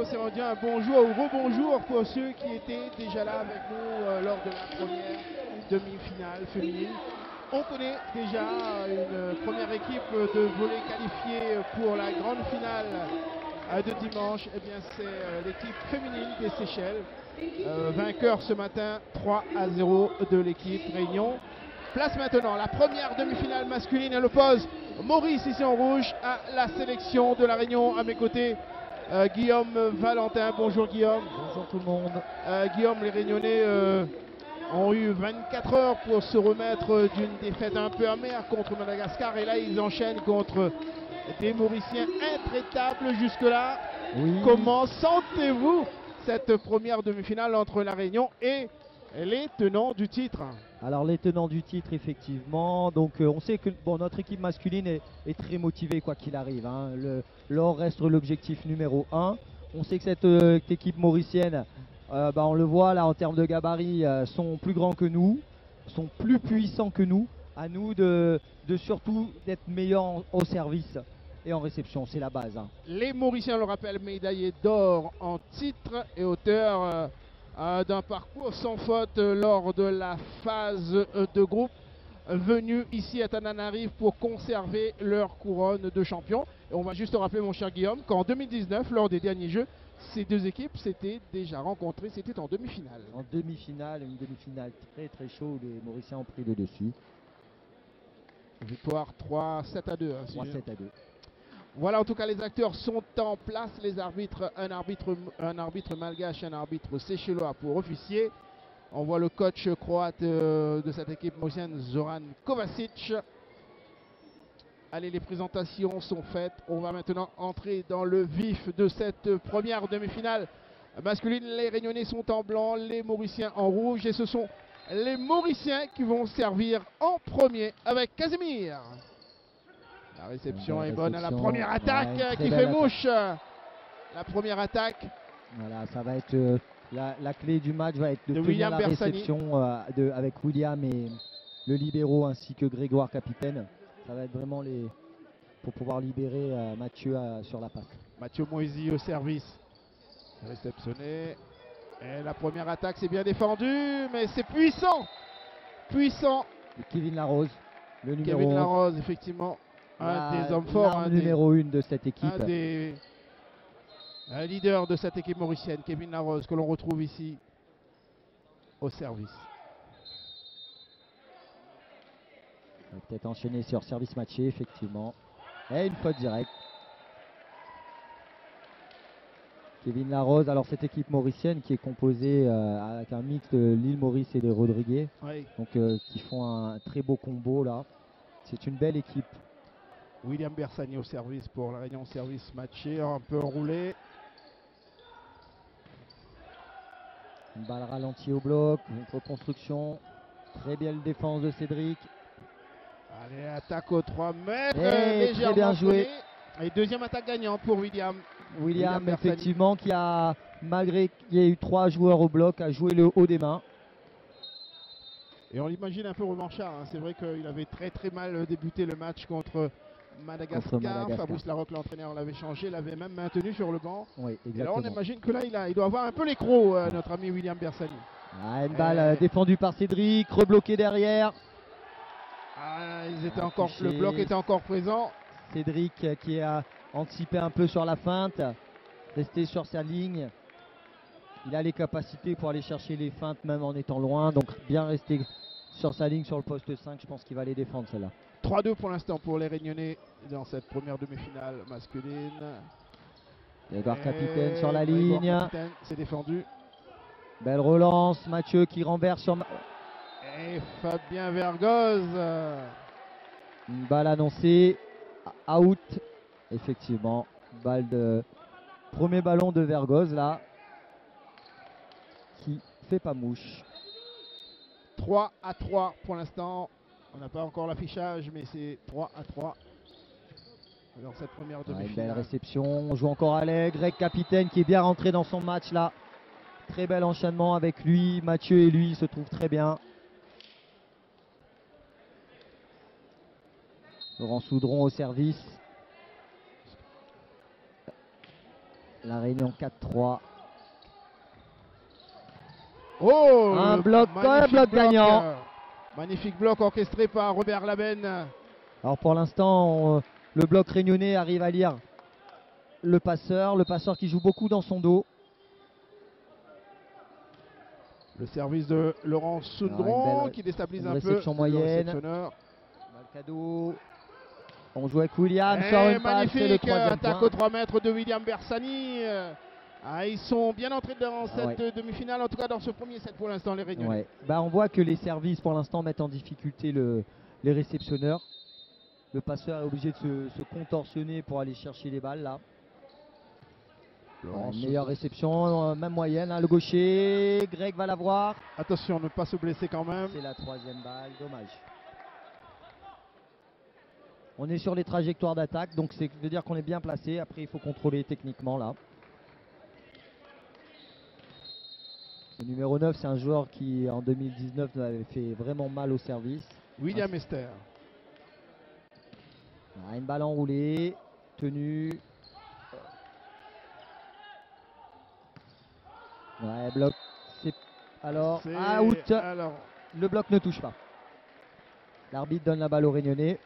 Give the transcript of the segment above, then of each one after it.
de l'océan Indien. Un bonjour ou rebonjour pour ceux qui étaient déjà là avec nous euh, lors de la première demi-finale féminine. On connaît déjà une première équipe de volets qualifiée pour la grande finale euh, de dimanche. Eh bien, c'est euh, l'équipe féminine des Seychelles. Vainqueur ce matin 3 à 0 de l'équipe Réunion. Place maintenant la première demi-finale masculine. Elle oppose Maurice ici en rouge à la sélection de la Réunion à mes côtés. Euh, Guillaume Valentin, bonjour Guillaume. Bonjour tout le monde. Euh, Guillaume, les Réunionnais euh, ont eu 24 heures pour se remettre d'une défaite un peu amère contre Madagascar et là ils enchaînent contre des Mauriciens intraitables jusque-là. Oui. Comment sentez-vous cette première demi-finale entre la Réunion et les tenants du titre Alors les tenants du titre effectivement. Donc euh, on sait que bon, notre équipe masculine est, est très motivée quoi qu'il arrive. hein. L'or reste l'objectif numéro un. On sait que cette, euh, équipe mauricienne, euh, bah, on le voit là en termes de gabarit, sont plus grands que nous, sont plus puissants que nous. À nous de, de surtout d'être meilleurs au service et en réception. C'est la base. hein. Les Mauriciens, on le rappelle, médaillés d'or en titre et auteur d'un parcours sans faute euh, lors de la phase euh, de groupe euh, venus ici à Tananarive pour conserver leur couronne de champion. Et on va juste te rappeler, mon cher Guillaume, qu'en 2019, lors des derniers Jeux, ces deux équipes s'étaient déjà rencontrées, c'était en demi-finale. En demi-finale, une demi-finale très très chaude. Les Mauriciens ont pris le dessus. Victoire 3, 7 à 2. hein, si 3 je- 7 à 2. Voilà, en tout cas, les acteurs sont en place. Les arbitres, un arbitre, un arbitre malgache, un arbitre séchellois pour officier. On voit le coach croate euh, de cette équipe mauricienne, Zoran Kovacic. Allez, les présentations sont faites. On va maintenant entrer dans le vif de cette première demi-finale masculine. Les Réunionnais sont en blanc, les Mauriciens en rouge. Et ce sont les Mauriciens qui vont servir en premier avec Casimir. La réception est bonne à la première attaque Ouais, qui fait attaque. mouche. La première attaque. Voilà, ça va être euh, la, la clé du match va être de, William la Bersani. réception euh, de- avec William et le libéraux ainsi que Grégoire capitaine. Ça va être vraiment les pour pouvoir libérer euh, Mathieu sur la passe. Mathieu Moisy au service. Réceptionné. Et la première attaque, c'est bien défendu, mais c'est puissant. Puissant. Et Kevin Larose, le numéro Kevin 11, Larose, effectivement. Un la- des hommes forts, un des, numéro 1 de cette équipe. un des un leader de cette équipe mauricienne, Kevin Larose, que l'on retrouve ici au service. Peut-être enchaîner sur service matché, effectivement. Et une faute directe. Kevin Larose, alors cette équipe mauricienne qui est composée euh, avec un mix de l'île Maurice et de Rodriguez, Oui. donc euh, qui font un très beau combo là. C'est une belle équipe. William Bersani au service pour la Réunion service matché, un peu enroulé. Une balle ralentie au bloc, une reconstruction. Très belle défense de Cédric. Allez, attaque aux 3 mètres. Très bien joué. Et deuxième attaque gagnante pour William. William, effectivement, qui a, malgré qu'il y ait eu trois joueurs au bloc, a joué le haut des mains. Et on l'imagine un peu revanchard. hein. C'est vrai qu'il avait très très mal débuté le match contre Madagascar. Fabrice Larocque, l'entraîneur, l'avait changé, l'avait même maintenu sur le banc. Oui, Et alors on imagine que là, il, a, il doit avoir un peu les crocs, euh, notre ami William Bersani. Ah, une balle euh, défendue par Cédric, rebloquée derrière. Ah, ils étaient Ah, encore, le bloc était encore présent. Cédric euh, qui a anticipé un peu sur la feinte, resté sur sa ligne. Il a les capacités pour aller chercher les feintes même en étant loin, donc bien rester sur sa ligne sur le poste 5, je pense qu'il va les défendre celle-là. 3-2 pour l'instant pour les Réunionnais dans cette première demi-finale masculine. Grégoire capitaine sur la ligne, C'est défendu. belle relance, Mathieu qui renverse sur Et Fabien Vergoz. une balle annoncée, out, effectivement, balle de premier ballon de Vergoz là, qui fait pas mouche. 3 à 3 pour l'instant. On n'a pas encore l'affichage, mais c'est 3 à 3 dans cette première Ouais, une belle demi-finale. réception. On joue encore Allais. Greg capitaine qui est bien rentré dans son match là. Très bel enchaînement avec lui. Mathieu et lui se trouvent très bien. Laurent Soudron au service. La Réunion 4-3. Oh Un bloc, un bloc gagnant. Euh, magnifique bloc orchestré par Robert Labenne. Alors pour l'instant, on- le bloc réunionnais arrive à lire le passeur. Le passeur qui joue beaucoup dans son dos. Le service de Laurent Soudron belle- qui déstabilise un peu. moyenne. Malcado. On joue avec William. Eh, c'est le magnifique euh, attaque aux 3 mètres de William Bersani. Ah, ils sont bien entrés dans cette ouais. demi-finale, en tout cas dans ce premier set pour l'instant, les Réunionnais. Ouais. Bah, on voit que les services pour l'instant mettent en difficulté le- les réceptionneurs. Le passeur est obligé de se, se contorsionner pour aller chercher les balles là. Ouais, meilleure réception, euh, même moyenne. hein, le gaucher, Greg va l'avoir. Attention, ne pas se blesser quand même. C'est la troisième balle, dommage. On est sur les trajectoires d'attaque, donc c'est veut dire qu'on est bien placé. Après, il faut contrôler techniquement là. Le numéro 9, c'est un joueur qui en 2019 nous avait fait vraiment mal au service. William Esther. Ah, une balle enroulée, tenue. Ouais, bloc. Alors C'est- out. Alors, Le bloc ne touche pas. L'arbitre donne la balle au Réunionnais.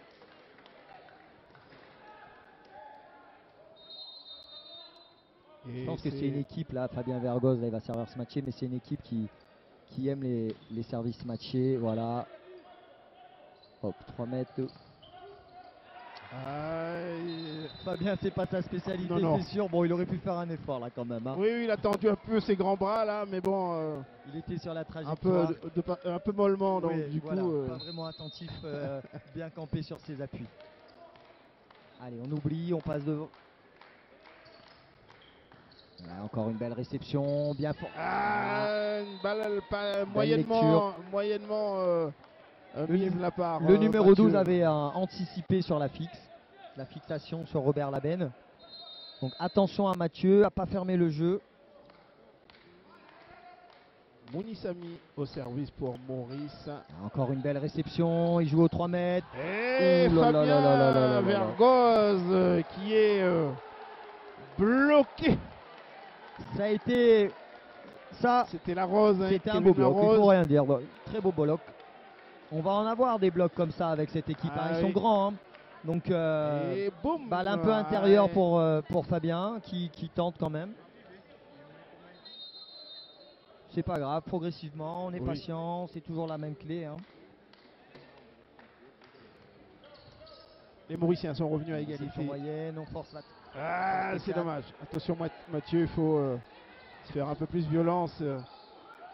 Je pense que c'est une équipe là, Fabien Vergoz, là, il va servir se matcher, mais c'est une équipe qui, qui aime les, les services matchés. Voilà. Hop, 3 mètres. de- Ah, et- Fabien, c'est pas sa spécialité, c'est sûr. Bon, il aurait pu faire un effort là quand même. hein. Oui, oui, il a tendu un peu ses grands bras là, mais bon, euh, Il était sur la un, peu, trajectoire. de- de pa- un peu mollement, donc Oui, du voilà, coup. euh, Pas vraiment attentif, euh, bien campé sur ses appuis. Allez, on oublie, on passe devant. Voilà, encore une belle réception, bien fort. Ah, une balle pas, moyennement, lecture. moyennement euh, Le de la part. Le euh, numéro Mathieu. 12 avait euh, anticipé sur la fixe, la fixation sur Robert Labenne. Donc attention à Mathieu, à pas fermer le jeu. Mounissami au service pour Maurice. Ah, Encore une belle réception, il joue aux 3 mètres. Et Ouh Fabien. Vergoz euh, qui est bloqué. Ça a été. Ça, C'était la rose. hein, C'était un beau bloc, il faut rien dire. Très beau bloc. On va en avoir des blocs comme ça avec cette équipe. Ah hein. Ils sont oui. grands. hein. Donc, euh, boum. balle un peu Ouais. intérieure pour, euh, pour Fabien qui, qui tente quand même. C'est pas grave, progressivement, on est Oui. patient, c'est toujours la même clé. hein. Les Mauriciens sont revenus à égalité. moyenne, on force la. Ah, c'est dommage. Attention, Math- Mathieu, il faut euh, se faire un peu plus violence. euh.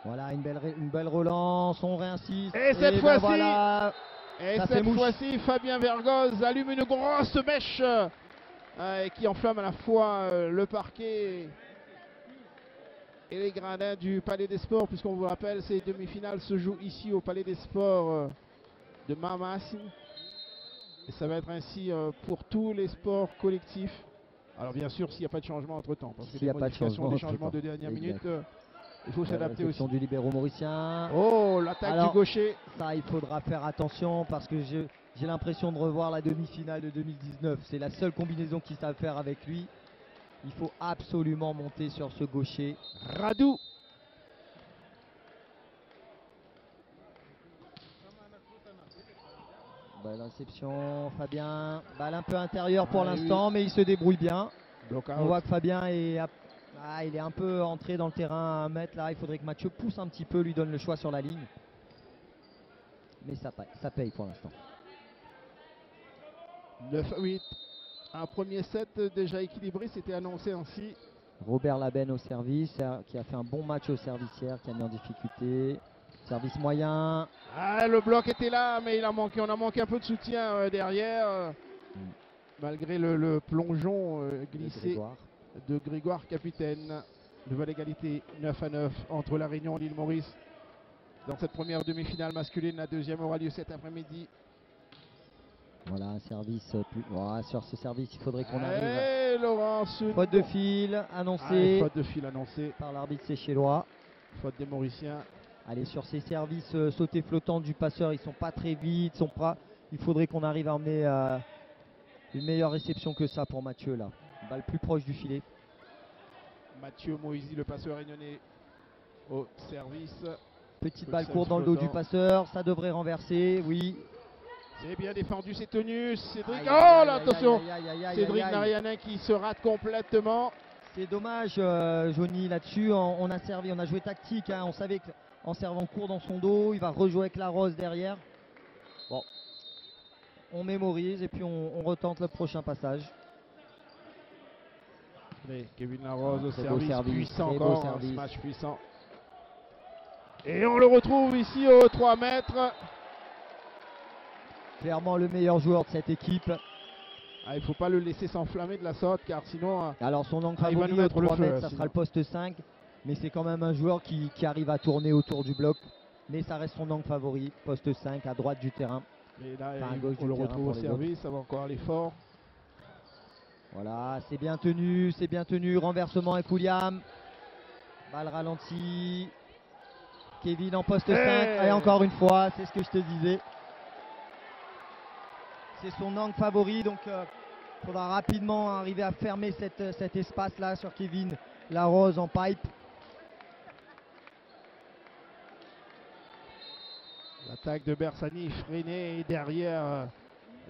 Voilà, une belle, ré- une belle relance, on réinsiste. Et cette ben fois-ci, voilà, Et Ça fait cette mouche. fois-ci, Fabien Vergoz allume une grosse mèche euh, qui enflamme à la fois euh, le parquet et les gradins du Palais des Sports, puisqu'on vous rappelle, ces demi-finales se jouent ici au Palais des Sports de Mamas. Et ça va être ainsi pour tous les sports collectifs. Alors bien sûr, s'il n'y a pas de changement entre-temps, parce que y les a pas de modifications, changement des changements de dernière Exact. minute, euh, il faut s'adapter aussi. du libéro mauricien. Oh, l'attaque du gaucher. Ça, il faudra faire attention parce que j'ai l'impression de revoir la demi-finale de 2019. C'est la seule combinaison qu'ils savent faire avec lui. Il faut absolument monter sur ce gaucher. Radou. Belle réception, Fabien. Balle un peu intérieure pour Ah, l'instant, mais il se débrouille bien. On voit que Fabien est, à- ah, il est un peu entré dans le terrain à mètre là. Il faudrait que Mathieu pousse un petit peu, lui donne le choix sur la ligne. Mais ça paye, ça paye pour l'instant. 9 à 8. Un premier set déjà équilibré, c'était annoncé ainsi. Robert Labenne au service, qui a fait un bon match au service hier, qui a mis en difficulté. Service moyen. Ah, le bloc était là, mais il a manqué, on a manqué un peu de soutien euh, derrière. euh, Mm. Malgré le, le plongeon euh, de glissé Grégoire. de Grégoire Capitaine. Nouvelle égalité 9 à 9 entre La Réunion et l'île Maurice. Dans cette première demi-finale masculine, la deuxième aura lieu cet après-midi. Voilà un service plus. voilà, sur ce service, il faudrait qu'on arrive. Et Laurent Soud- Faute de fil Ah, annoncée faute de fil annoncée. par l'arbitre séchellois. Faute des Mauriciens. Allez, sur ces services euh, sautés flottants du passeur, ils sont pas très vite, sont pas. Il faudrait qu'on arrive à emmener euh, une meilleure réception que ça pour Mathieu là. Une balle plus proche du filet. Mathieu Moisy, le passeur réunionnais au service. Petite Le balle courte dans le dos du passeur, ça devrait renverser, oui. C'est bien défendu, c'est tenu. Cédric. Aïe, Oh là, attention Cédric. Narianin qui se rate complètement. C'est dommage, euh, Johnny, là-dessus. On, on a servi, on a joué tactique. hein. On savait qu'en servant court dans son dos, il va rejouer avec la rose derrière. Bon, on mémorise et puis on, on retente le prochain passage. Allez, Kevin Larose au beau service, service, puissant encore, service. smash puissant. Et on le retrouve ici aux 3 mètres. Clairement le meilleur joueur de cette équipe. Ah, il ne faut pas le laisser s'enflammer de la sorte car sinon euh, Alors son angle Ah, il va nous à mettre le 3 feu, mètres, ça sinon. sera le poste 5. Mais c'est quand même un joueur qui, qui arrive à tourner autour du bloc. Mais ça reste son angle favori, poste 5 à droite du terrain. et là, Enfin, à gauche on du le retrouve au service, ça va encore aller fort. Voilà, c'est bien tenu, c'est bien tenu. Renversement avec William. Balle ralentie. Kevin en poste 5. Hey Et encore une fois, c'est ce que je te disais. C'est son angle favori, donc il faudra rapidement arriver à fermer cette- cet espace-là sur Kevin. La rose en pipe. L'attaque de Bersani freinée et derrière euh,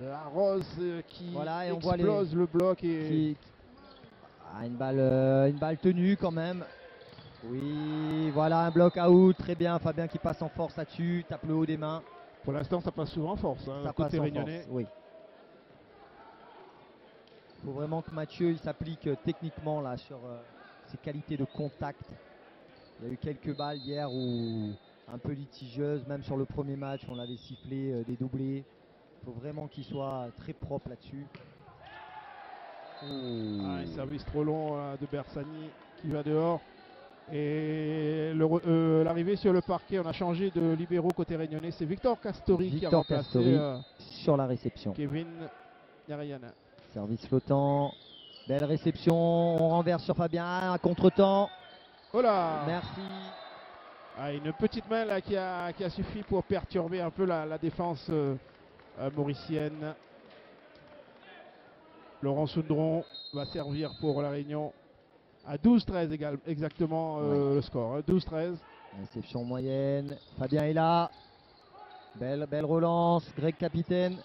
la rose euh, qui Voilà, et on voit les- explose le bloc et qui- Ah, une, balle, euh, une balle tenue quand même. Oui, voilà un bloc out. Très bien, Fabien qui passe en force là-dessus. Tape le haut des mains. pour l'instant ça passe souvent en force. hein, ça côté passe en réunionnais. force, oui. Il faut vraiment que Mathieu il s'applique euh, techniquement là sur euh, ses qualités de contact. Il y a eu quelques balles hier où un peu litigieuses, même sur le premier match, on l'avait sifflé euh, des doublés. Il faut vraiment qu'il soit très propre là-dessus. Ah, un service trop long euh, de Bersani qui va dehors. Et euh, l'arrivée sur le parquet, on a changé de libéraux côté réunionnais. C'est Victor Castori qui a Victor remplacé Castori. euh, Sur la réception. Kevin Nariana. Service flottant. Belle réception. On renverse sur Fabien. Un contre-temps. Merci. Ah, Une petite main là qui a, qui a suffi pour perturber un peu la, la défense euh, euh, mauricienne. Laurent Soundron va servir pour la Réunion à 12-13 égal- exactement euh, le score. hein, 12-13. Réception moyenne. Fabien est là. Belle, belle relance. Greg capitaine.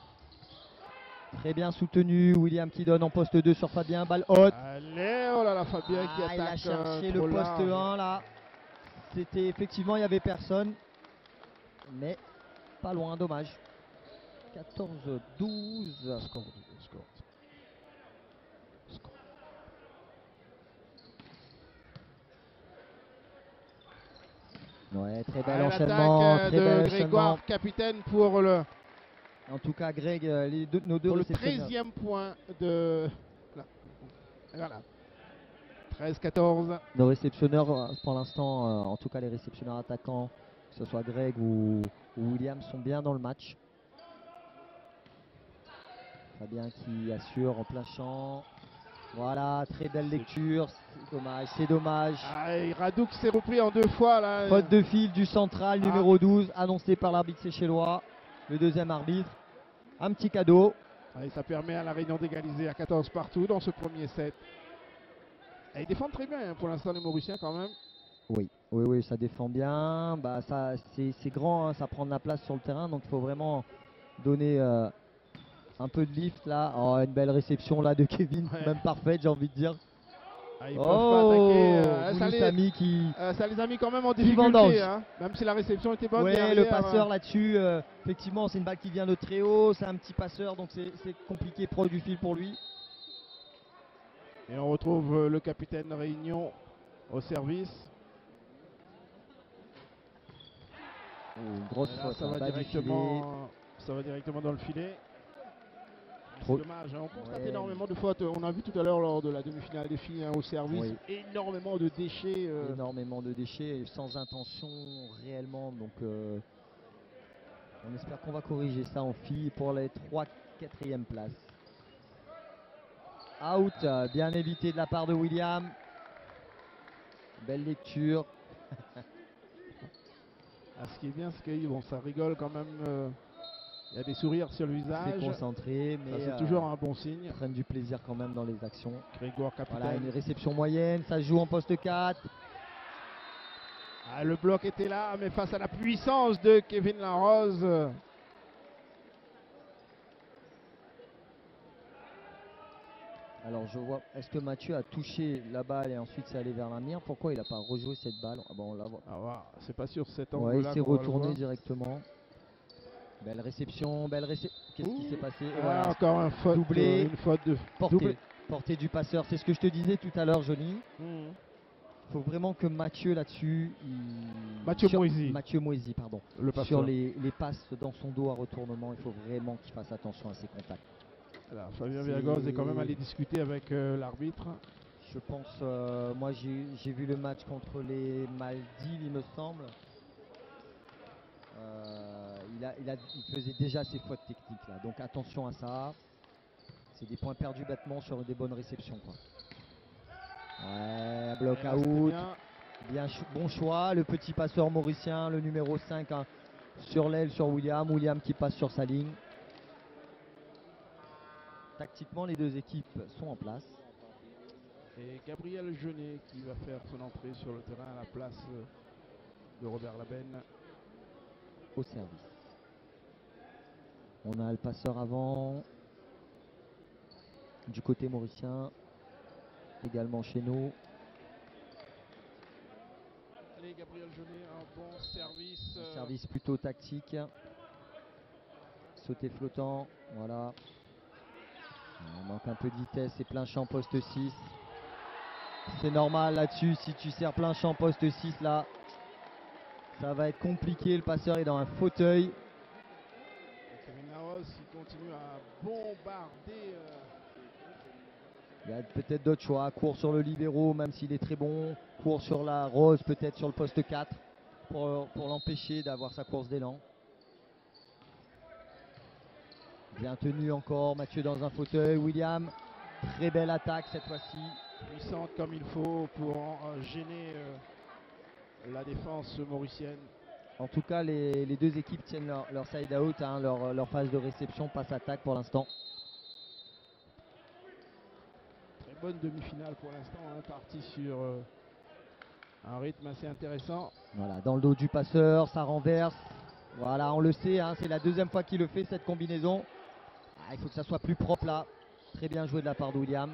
Très bien soutenu. William qui donne en poste 2 sur Fabien. Balle haute. Allez, oh là là, Fabien qui Ah, il a attaque. cherché euh, le poste large. 1 là. C'était effectivement, il n'y avait personne. Mais pas loin, dommage. 14-12. Score, score. Score. Ouais, très bel Ah, enchaînement. euh, Très bel de enchaînement. Grégoire, capitaine pour le, En tout cas, Greg, euh, les deux- nos deux pour le réceptionneurs. 13e point de. là. Voilà. 13-14. Nos réceptionneurs, euh, pour l'instant, euh, en tout cas les réceptionneurs attaquants, que ce soit Greg ou, ou William, sont bien dans le match. Fabien qui assure en plein champ. Voilà, très belle lecture. C'est dommage, c'est dommage. Ah, et Radouk s'est repris en deux fois là. Faute de fil du central Ah. numéro 12, annoncé par l'arbitre séchellois, le deuxième arbitre. Un petit cadeau. Ah, et ça permet à la Réunion d'égaliser à 14 partout dans ce premier set. Et ils défendent très bien hein, pour l'instant les Mauriciens quand même. Oui, oui, oui, ça défend bien. Bah, ça, c'est grand, hein, ça prend de la place sur le terrain, donc il faut vraiment donner euh, un peu de lift là. Oh, une belle réception là de Kevin, Ouais. même parfaite, j'ai envie de dire. Ah, ils oh, pas attaquer. euh, ça, Boulou les, Samy qui. euh, ça les a mis quand même en difficulté. hein, même si la réception était bonne. Derrière, le passeur là-dessus, euh, effectivement, c'est une balle qui vient de très haut, c'est un petit passeur, donc c'est compliqué pro du fil pour lui. Et on retrouve euh, le capitaine Réunion au service. Une grosse Et là, faute, ça, hein, va directement, ça va directement dans le filet. C'est Trop- dommage, hein, on constate Ouais. énormément de fautes. On a vu tout à l'heure lors de la demi-finale des filles hein, au service, Oui. énormément de déchets. euh, énormément de déchets sans intention réellement donc euh, on espère qu'on va corriger ça en filles pour les 3 4 places out euh, bien évité de la part de William belle lecture Ah, ce qui est bien, c'est que bon, ça rigole quand même. euh, Il y a des sourires sur le C'est visage. concentré, mais c'est euh, toujours un bon signe. prennent du plaisir quand même dans les actions. Grégoire Voilà, Capitaine. une réception moyenne, ça joue en poste 4. Ah, le bloc était là, mais face à la puissance de Kevin Larose. Alors je vois, est-ce que Mathieu a touché la balle et ensuite c'est allé vers la mire? Pourquoi il n'a pas rejoué cette balle? Ah bon, on la voit. Ah, c'est pas sur cet Ouais, angle-là. il s'est retourné directement. Belle réception, belle réception. Qu'est-ce qui s'est passé? Ah, Voilà, encore un faute, Doublé. euh, une faute de portée, doublé. portée du passeur. C'est ce que je te disais tout à l'heure, Johnny. Il faut vraiment que Mathieu là-dessus. il- Mathieu sur- Moisy. Mathieu Moisy, pardon. Le. Sur les, les passes dans son dos à retournement, il faut vraiment qu'il fasse attention à ses contacts. Fabien Virgoz est quand même allé discuter avec euh, l'arbitre. Je pense, euh, moi j'ai vu le match contre les Maldives, il me semble. Euh, il, a, il, a- il faisait déjà ses fautes techniques là, donc attention à ça. C'est des points perdus bêtement sur des bonnes réceptions. Quoi. Ouais, bloc là, c'était out, bien. bon choix. Le petit passeur mauricien, le numéro 5 hein, sur l'aile sur William. William qui passe sur sa ligne. Tactiquement, les deux équipes sont en place. Et Gabriel Jeunet qui va faire son entrée sur le terrain à la place de Robert Labenne. au service. On a le passeur avant du côté mauricien, également chez nous. Allez, Gabriel Jeunet, un bon service. Un euh, service plutôt tactique. Sauté flottant, voilà. On manque un peu de vitesse et plein champ poste 6. C'est normal là-dessus, si tu sers plein champ poste 6 là, ça va être compliqué. Le passeur est dans un fauteuil. Kevin qui continue à bombarder. euh, Il y a peut-être d'autres choix. Court sur le libéraux, même s'il est très bon. Court sur la rose, peut-être sur le poste 4, pour, pour l'empêcher d'avoir sa course d'élan. Bien tenu encore, Mathieu dans un fauteuil. William, très belle attaque cette fois-ci. puissante comme il faut pour euh, gêner euh, la défense mauricienne. En tout cas, les, les deux équipes tiennent leur, leur side out, hein, leur, leur phase de réception, passe attaque pour l'instant. Très bonne demi-finale pour l'instant, hein, partie sur euh, un rythme assez intéressant. Voilà, dans le dos du passeur, ça renverse. Voilà, on le sait, hein, c'est la deuxième fois qu'il le fait cette combinaison. Ah, il faut que ça soit plus propre là. Très bien joué de la part de William.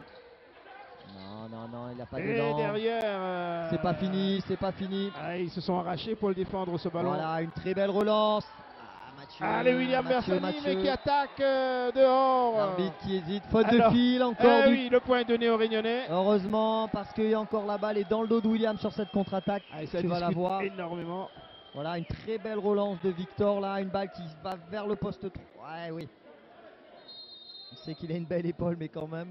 Non, non, non, il n'a pas Et dedans. derrière, euh, C'est pas fini, c'est pas fini. ah, ils se sont arrachés pour le défendre ce ballon. Voilà, une très belle relance. Ah, Mathieu, Allez, William Mathieu, Bersani, Mathieu. mais qui attaque euh, dehors. L'arbitre qui hésite, faute Alors, de fil encore Eh du oui, le point est donné au Réunionnais. Heureusement, parce qu'il y a encore la balle et dans le dos de William sur cette contre-attaque. Ah, et tu vas la voir. énormément. Voilà, une très belle relance de Victor là, une balle qui va vers le poste 3. Ouais, oui. Sait qu'il a une belle épaule, mais quand même.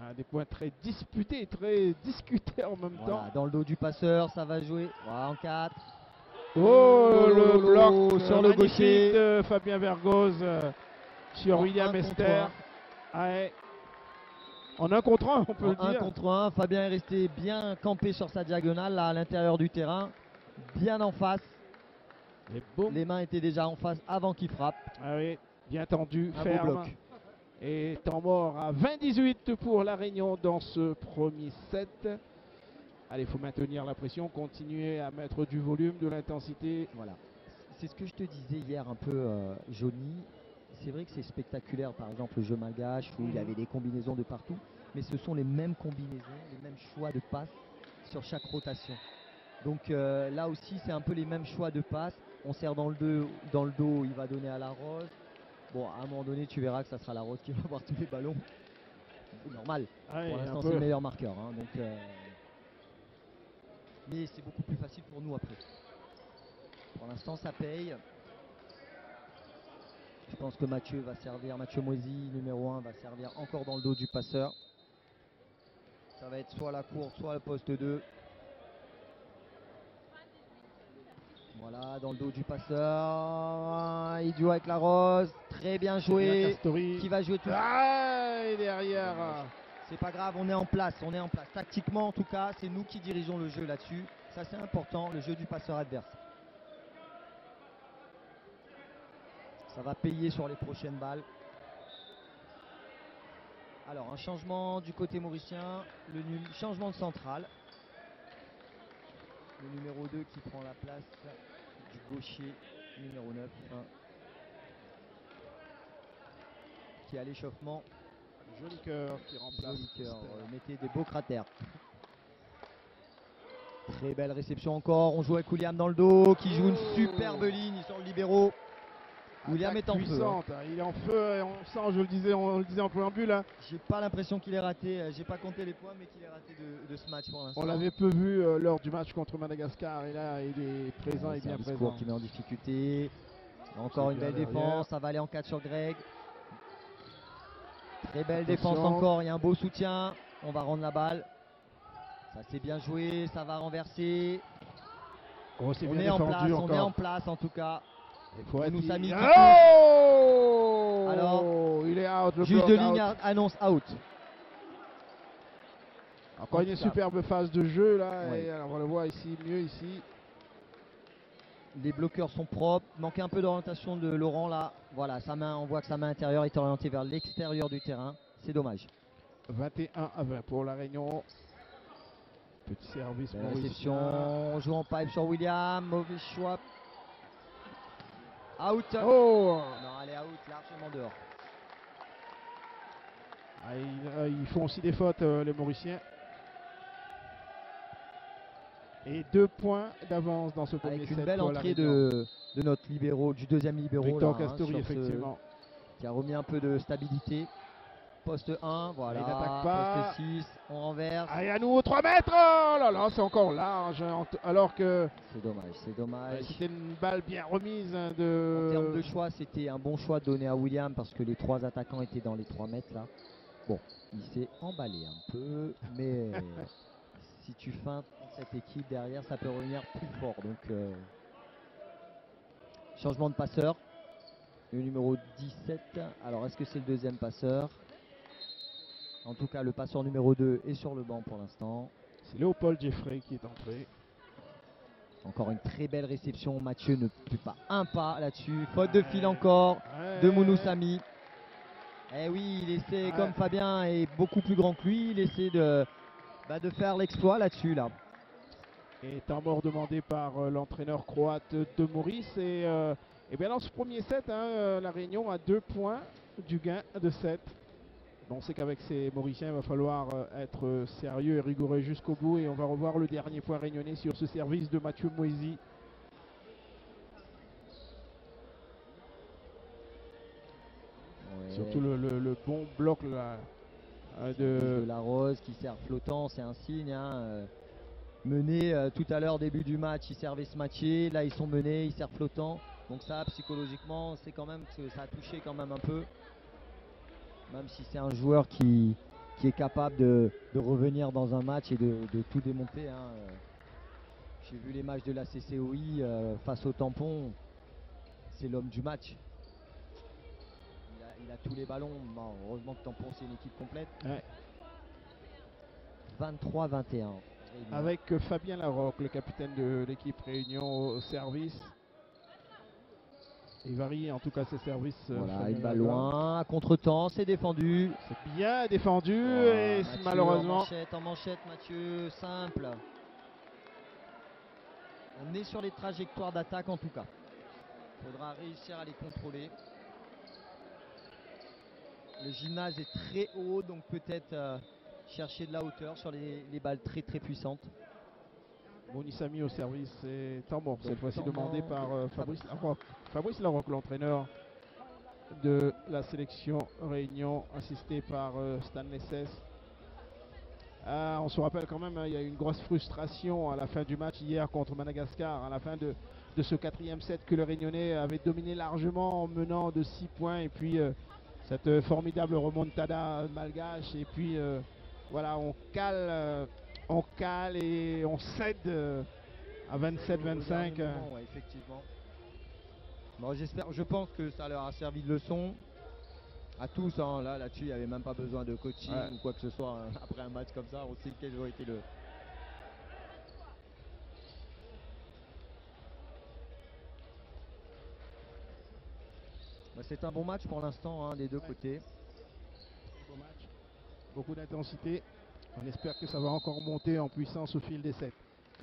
Ah, des points très disputés, très discutés en même Voilà, temps. dans le dos du passeur, ça va jouer. Voilà, en 4. Oh, le bloc sur euh, le magnifique gaucher. de Fabien Vergoz euh, sur En William Esther. Ouais. En un contre un, on peut le En 1 dire. contre 1, Fabien est resté bien campé sur sa diagonale, là, à l'intérieur du terrain. Bien en face. Et boum. Les mains étaient déjà en face avant qu'il frappe. Ah oui, bien tendu, Un beau ferme. bloc. Et temps mort à 20-18 pour La Réunion dans ce premier set. Allez, il faut maintenir la pression, continuer à mettre du volume, de l'intensité. Voilà. C'est ce que je te disais hier un peu, euh, Johnny. C'est vrai que c'est spectaculaire, par exemple, le jeu malgache où il y Mhm. avait des combinaisons de partout, mais ce sont les mêmes combinaisons, les mêmes choix de passes sur chaque rotation. Donc euh, là aussi, c'est un peu les mêmes choix de passes. On sert dans le, dos, dans le dos, il va donner à la rose. Bon, à un moment donné, tu verras que ça sera la rose qui va avoir tous les ballons. C'est normal. Pour l'instant, c'est le meilleur marqueur. hein, donc, euh, Mais c'est beaucoup plus facile pour nous après. Pour l'instant, ça paye. Je pense que Mathieu va servir, Mathieu Moisy, numéro 1, va servir encore dans le dos du passeur. Ça va être soit la course, soit le poste 2. Voilà, dans le dos du passeur. Joue avec la rose. Très bien joué. Qui va jouer tout Ah, et derrière. c'est pas grave, on est en place, on est en place. Tactiquement, en tout cas, c'est nous qui dirigeons le jeu là-dessus. Ça, c'est important, le jeu du passeur adverse. Ça va payer sur les prochaines balles. Alors, un changement du côté mauricien, le nu- changement de centrale. Le numéro 2 qui prend la place du gaucher numéro 9 hein, qui à l'échauffement. Joli cœur qui remplace. Joli cœur, Stella. euh, mettez des beaux cratères. Très belle réception encore. On joue avec William dans le dos qui joue une superbe ligne sur le libéro. William est en feu. hein. puissante. Il est en feu et on sent, je le disais, on le disait en préambule, hein, J'ai pas l'impression qu'il ait raté, euh, j'ai pas compté les points, mais qu'il ait raté de, de ce match pour l'instant. on l'avait peu vu euh, lors du match contre Madagascar et là il est présent Ouais, et c'est bien un présent. qui met en difficulté. Encore une belle derrière. défense, ça va aller en 4 sur Greg. Très belle défense encore, il y a un beau soutien. On va rendre la balle. Ça c'est bien joué, ça va renverser. Oh, On bien est en place, on est en place en tout cas. Nous a mis qui Oh Alors, il est out, le Juste bloc de ligne annonce out. Encore En une superbe phase de jeu là. Et alors, on le voit ici, mieux ici. Les bloqueurs sont propres. Manquait un peu d'orientation de Laurent là. Voilà, sa main, on voit que sa main intérieure est orientée vers l'extérieur du terrain. C'est dommage. 21 à 20 pour la Réunion. Petit service réception. On joue en pipe sur William. Mauvais choix. Out. Oh Non, elle est out, largement dehors. Ah, ils, euh, ils font aussi des fautes, euh, les Mauriciens. Et deux points d'avance dans ce premier Avec une set belle entrée de, de notre libéraux, du deuxième libéraux. Victor là, hein, ce- effectivement. qui a remis un peu de stabilité. Poste 1, voilà. Il n'attaque pas. Poste 6, on renverse. Allez, à nouveau 3 mètres Oh là là, c'est encore large. hein, Alors que C'est dommage, c'est dommage. c'était une balle bien remise hein, En termes de... de choix, c'était un bon choix donné à William parce que les trois attaquants étaient dans les 3 mètres là. Bon, il s'est emballé un peu, mais si tu feintes cette équipe derrière, ça peut revenir plus fort. Donc, euh, changement de passeur. Le numéro 17. Alors, est-ce que c'est le deuxième passeur? En tout cas, le passeur numéro 2 est sur le banc pour l'instant. C'est Léopold Jeffrey qui est entré. Encore une très belle réception. Mathieu ne peut pas un pas là-dessus. Faute de fil encore. Ouais. de Mounoussami. Eh oui, il essaie, Ouais. comme Fabien est beaucoup plus grand que lui, il essaie de, bah, de faire l'exploit là-dessus. Là. Et temps mort demandé par euh, l'entraîneur croate de Maurice. Et, euh, et bien dans ce premier set, hein, euh, la Réunion a deux points du gain de 7. On sait qu'avec ces Mauriciens, il va falloir euh, être euh, sérieux et rigoureux jusqu'au bout. Et on va revoir le dernier point réunionnais sur ce service de Mathieu Moisy. Ouais. Surtout le, le- le bon bloc là, euh, de de, la rose qui sert flottant, c'est un signe. hein, euh, Mené euh, tout à l'heure, début du match, ils servaient ce matché. Là, ils sont menés, ils servent flottant. Donc ça, psychologiquement, c'est quand même que ça a touché quand même un peu. Même si c'est un joueur qui, qui est capable de, de revenir dans un match et de, de tout démonter. hein, euh. J'ai vu les matchs de la CCOI euh, face au tampon. C'est l'homme du match. Il a, il a tous les ballons. Bon, heureusement que Tampon, c'est une équipe complète. Ouais. 23-21. avec euh, Fabien Larocque, le capitaine de l'équipe Réunion au service. Il varie en tout cas ses services. euh, Voilà, balle Larocque. loin, à contre-temps, c'est défendu. C'est bien défendu et Mathieu En malheureusement manchette, en manchette, Mathieu, simple. On est sur les trajectoires d'attaque en tout cas. Faudra réussir à les contrôler. Le gymnase est très haut, donc peut-être euh, chercher de la hauteur sur les, les balles très très puissantes. Mounissami au service et mort, cette fois-ci demandé par euh, Fabrice Larocque. Fabrice Larocque, l'entraîneur de la sélection Réunion, assisté par euh, Stanley Sess. Ah, on se rappelle quand même, hein, il y a eu une grosse frustration à la fin du match hier contre Madagascar, à la fin de, de ce quatrième set que le Réunionnais avait dominé largement en menant de 6 points. Et puis euh, cette euh, formidable remontada malgache. Et puis voilà, on cale, on cale et on cède euh, à 27-25. Au dernier moment, ouais, effectivement. Bon, j'espère, je pense que ça leur a servi de leçon à tous. hein. Là, là-dessus, il n'y avait même pas besoin de coaching Ouais. ou quoi que ce soit hein. après un match comme ça. On sait quel aurait été le. Bah, c'est un bon match pour l'instant hein, des deux Ouais. côtés. Match. Beaucoup d'intensité. On espère que ça va encore monter en puissance au fil des sets.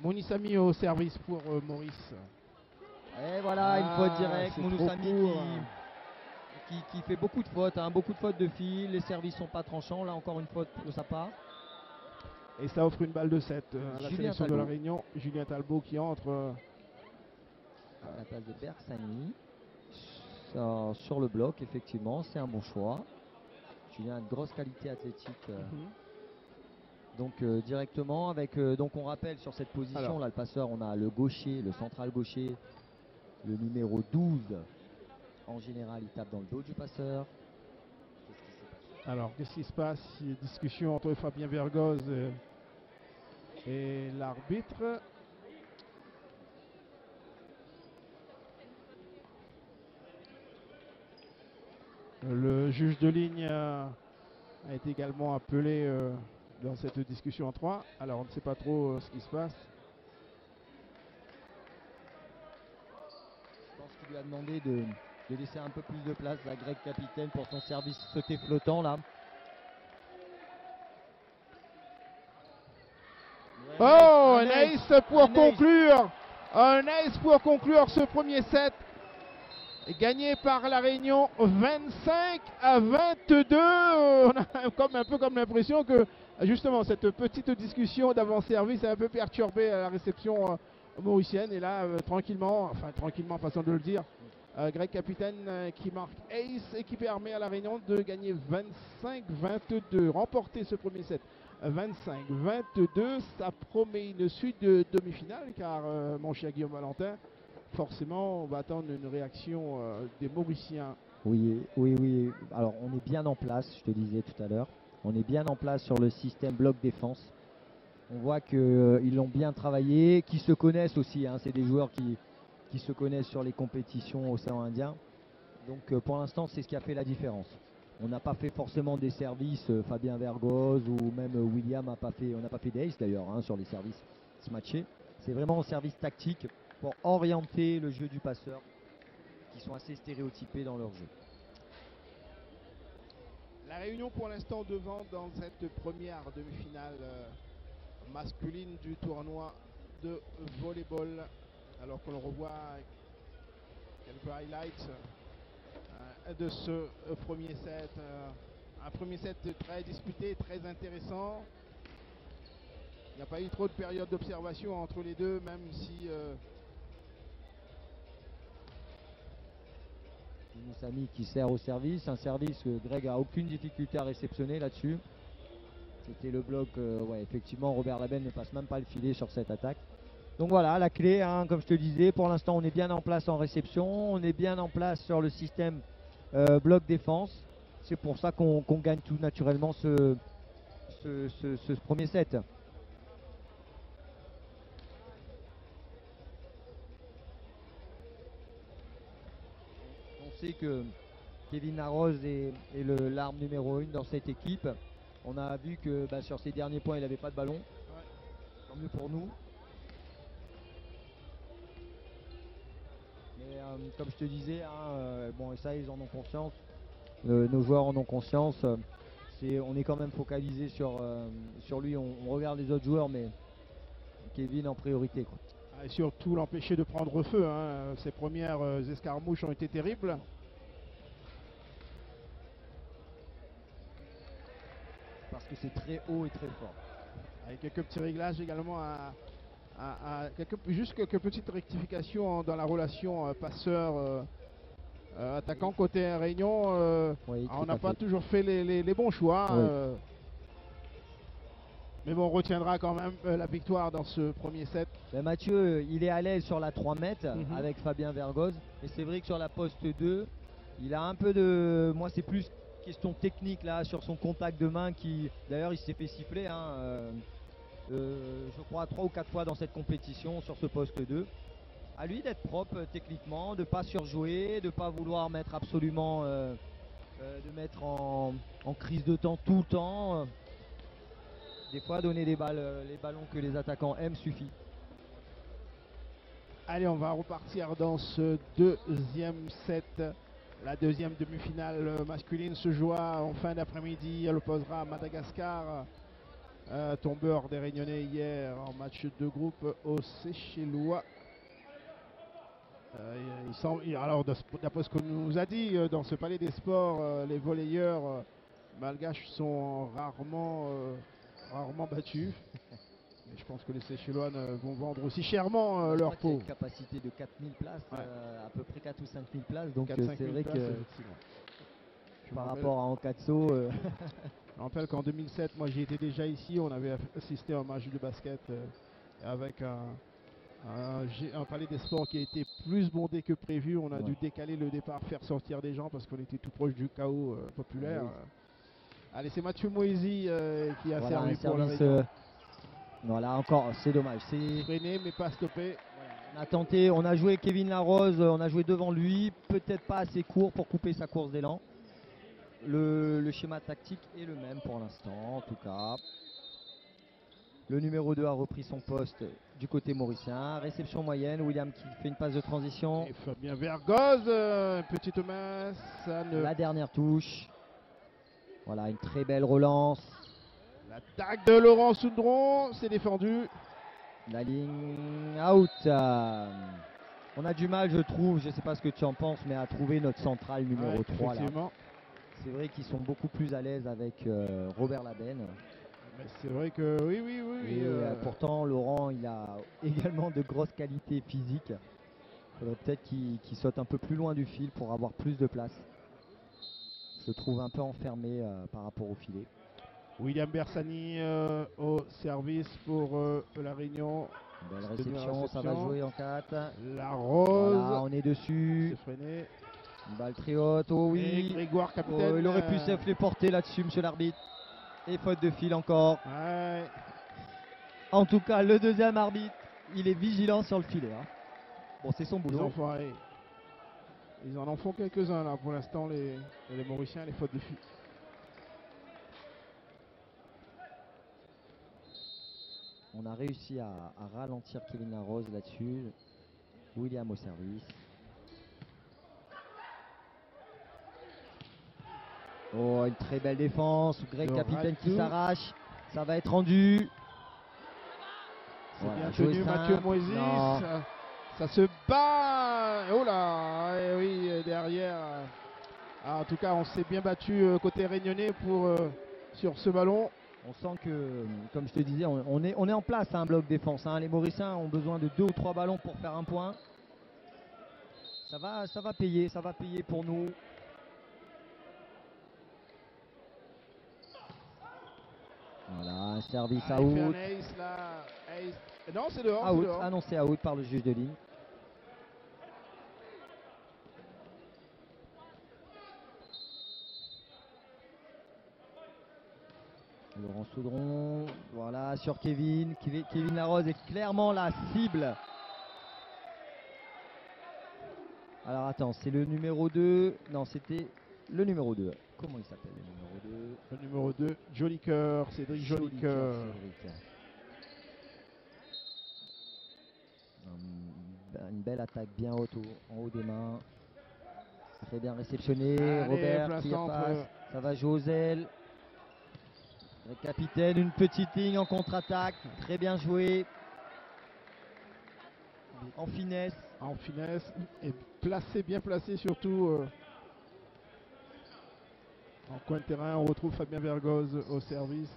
Mounissami au service pour euh, Maurice. Et voilà, une Ah, faute directe. court. qui, qui, qui fait beaucoup de fautes, hein, beaucoup de fautes de fil. Les services sont pas tranchants. Là encore une faute de sa part. Et ça offre une balle de 7 à la Julien sélection de la. Réunion. Julien Talbot qui entre. euh, à la place de Bersani. Sur le bloc, effectivement, c'est un bon choix. Julien a une grosse qualité athlétique. euh, mhm. Donc euh, directement avec euh, donc on rappelle sur cette position Alors. là le passeur on a le gaucher, le central gaucher, le numéro 12. En général il tape dans le dos du passeur. Qui Alors, qu'est-ce qui se passe? Il y a une discussion entre Fabien Vergoz et l'arbitre. Le juge de ligne a été également appelé euh, dans cette discussion en 3. Alors, on ne sait pas trop euh, ce qui se passe. Je pense qu'il lui a demandé de, de laisser un peu plus de place à Greg Capitaine pour son service sauté flottant là. Oh, Un un ace, ace pour un ace. conclure. Un ace pour conclure ce premier set. Gagné par la Réunion 25 à 22. On a comme, un peu comme l'impression que justement cette petite discussion d'avant-service a un peu perturbé euh, la réception euh, mauricienne. Et là, euh, tranquillement, enfin tranquillement, façon de le dire, Greg Capitaine qui marque ace et qui permet à la Réunion de gagner 25-22, remporter ce premier set. 25-22, ça promet une suite de demi-finale car mon cher Guillaume Valentin, forcément on va attendre une réaction des Mauriciens. Oui, oui, oui. Alors on est bien en place, je te disais tout à l'heure. On est bien en place sur le système bloc défense. On voit qu'ils l'ont bien travaillé, qu'ils se connaissent aussi. hein. C'est des joueurs qui, se connaissent sur les compétitions océan Indien. Donc euh, pour l'instant, c'est ce qui a fait la différence. On n'a pas fait forcément des services, euh, Fabien Vergoz ou même euh, William n'a pas fait, on n'a fait d'ace d'ailleurs hein, sur les services matchés. C'est vraiment au service tactique pour orienter le jeu du passeur qui sont assez stéréotypés dans leur jeu. La Réunion pour l'instant devant dans cette première demi-finale euh, masculine du tournoi de volleyball. Alors que l'on revoit quelques highlights euh, de ce premier set. euh, un premier set très disputé, très intéressant. Il n'y a pas eu trop de période d'observation entre les deux, même si euh, Sami qui sert au service, un service que Greg a aucune difficulté à réceptionner là-dessus. C'était le bloc, euh, ouais, effectivement, Robert Labelle ne passe même pas le filet sur cette attaque. Donc voilà, la clé, hein, comme je te disais, pour l'instant on est bien en place en réception, on est bien en place sur le système euh, bloc défense. C'est pour ça qu'on gagne tout naturellement ce- ce premier set. Sait que Kevin Larose est, l'arme numéro 1 dans cette équipe. On a vu que bah, sur ses derniers points, il n'avait pas de ballon. Tant mieux pour nous. Mais euh, comme je te disais, hein, euh, bon, et ça, ils en ont conscience. Euh, nos joueurs en ont conscience. on est quand même focalisé sur, euh, sur lui. On, on regarde les autres joueurs, mais Kevin en priorité. quoi. Et surtout l'empêcher de prendre feu. hein. Ses premières euh, escarmouches ont été terribles. Parce que c'est très haut et très fort. Avec quelques petits réglages également à, à- à quelques, juste quelques petites rectifications dans la relation euh, passeur euh, attaquant côté Réunion. euh, Oui, on n'a pas fait. toujours fait les, les- les bons choix. Oui. euh, mais bon, on retiendra quand même euh, la victoire dans ce premier set. Ben, Mathieu, euh, il est à l'aise sur la 3 mètres Mhm. avec Fabien Vergoz. Et c'est vrai que sur la poste 2, il a un peu de. Moi, c'est plus question technique là sur son contact de main qui. D'ailleurs, il s'est fait siffler, hein, euh, euh, je crois, 3 ou 4 fois dans cette compétition sur ce poste 2. À lui d'être propre techniquement, de pas surjouer, de pas vouloir mettre absolument. de mettre en, en crise de temps tout le temps. Des fois, donner les, balles, euh, les ballons que les attaquants aiment suffit. Allez, on va repartir dans ce deuxième set. La deuxième demi-finale masculine se jouera en fin d'après-midi. Elle opposera Madagascar, euh, tombeur des Réunionnais hier en match de groupe au Seychellois. Euh, alors, d'après ce qu'on nous a dit, dans ce palais des sports, les volleyeurs malgaches sont rarement, rarement battus. Mais je pense que les Seychellois vont vendre aussi chèrement leur peau. une capacité de 4000 places, à peu près 4 ou 5000 places. Donc c'est vrai que par rapport à Ankatso. je rappelle qu'en 2007, moi j'y étais déjà ici, on avait assisté à un match de basket avec un, un, palais des sports qui a été plus bondé que prévu. On a dû décaler le départ, faire sortir des gens parce qu'on était tout proche du chaos euh, populaire. Allez, c'est Mathieu Moisy euh, qui a servi pour euh, Voilà, encore, c'est dommage. C'est freiné mais pas stoppé. On a tenté, on a joué Kevin Larose, on a joué devant lui, peut-être pas assez court pour couper sa course d'élan. le schéma tactique est le même pour l'instant, en tout cas. Le numéro 2 a repris son poste du côté mauricien. Réception moyenne. William qui fait une passe de transition. Et Fabien Vergoz, euh, petite masse. La dernière touche. Voilà, une très belle relance. L'attaque de Laurent Soudron, c'est défendu. La ligne out. on a du mal, je trouve, je ne sais pas ce que tu en penses, mais à trouver notre centrale numéro 3 C'est vrai qu'ils sont beaucoup plus à l'aise avec euh, Robert Labenne. C'est vrai que oui, oui, oui. Euh, pourtant, Laurent, il a également de grosses qualités physiques. Il faudrait peut-être qu'il saute un peu plus loin du fil pour avoir plus de place. Se trouve un peu enfermé euh, par rapport au filet. William Bersani euh, au service pour la Réunion. Belle réception, ça va jouer en 4. La Rose. on est dessus. Freiné. Une balle très haute, oh oui. Grégoire, capitaine. Oh, il aurait pu les porter là-dessus, monsieur l'arbitre. Et faute de fil encore. En tout cas, le deuxième arbitre, il est vigilant sur le filet. Hein. Bon, c'est son boulot. Ils, en font quelques-uns là pour l'instant, les, les Mauriciens, les fautes de fil. On a réussi à, ralentir Kevin Larose là-dessus. William au service. Oh, une très belle défense. Greg capitaine qui s'arrache. Ça va être rendu. C'est bien tenu Mathieu Moisis. Ça, se bat. Oh là, et eh oui, derrière. Ah, en tout cas, on s'est bien battu euh, côté réunionnais pour, euh, sur ce ballon. On sent que, comme je te disais, on, est, on est en place à un bloc défense. Hein. Les Mauriciens ont besoin de deux ou trois ballons pour faire un point. Ça va, ça va payer, ça va payer pour nous. Voilà, un service ah, out. Non, c'est dehors. Out, annoncé out par le juge de ligne. Laurent Soudron, voilà, sur Kevin. Kevin Larose est clairement la cible. Alors attends, c'est le numéro 2. Non, c'était le numéro 2. Comment il s'appelle le numéro 2 Le numéro 2, Joli Cœur, Cédric Joli Cœur. Une belle attaque bien haute en haut des mains. Très bien réceptionné. Robert qui passe. Ça va jouer aux ailes. Le capitaine, une petite ligne en contre-attaque. Très bien joué. En finesse. En finesse. Et placé, bien placé surtout. Euh, en coin de terrain, on retrouve Fabien Vergoz au service.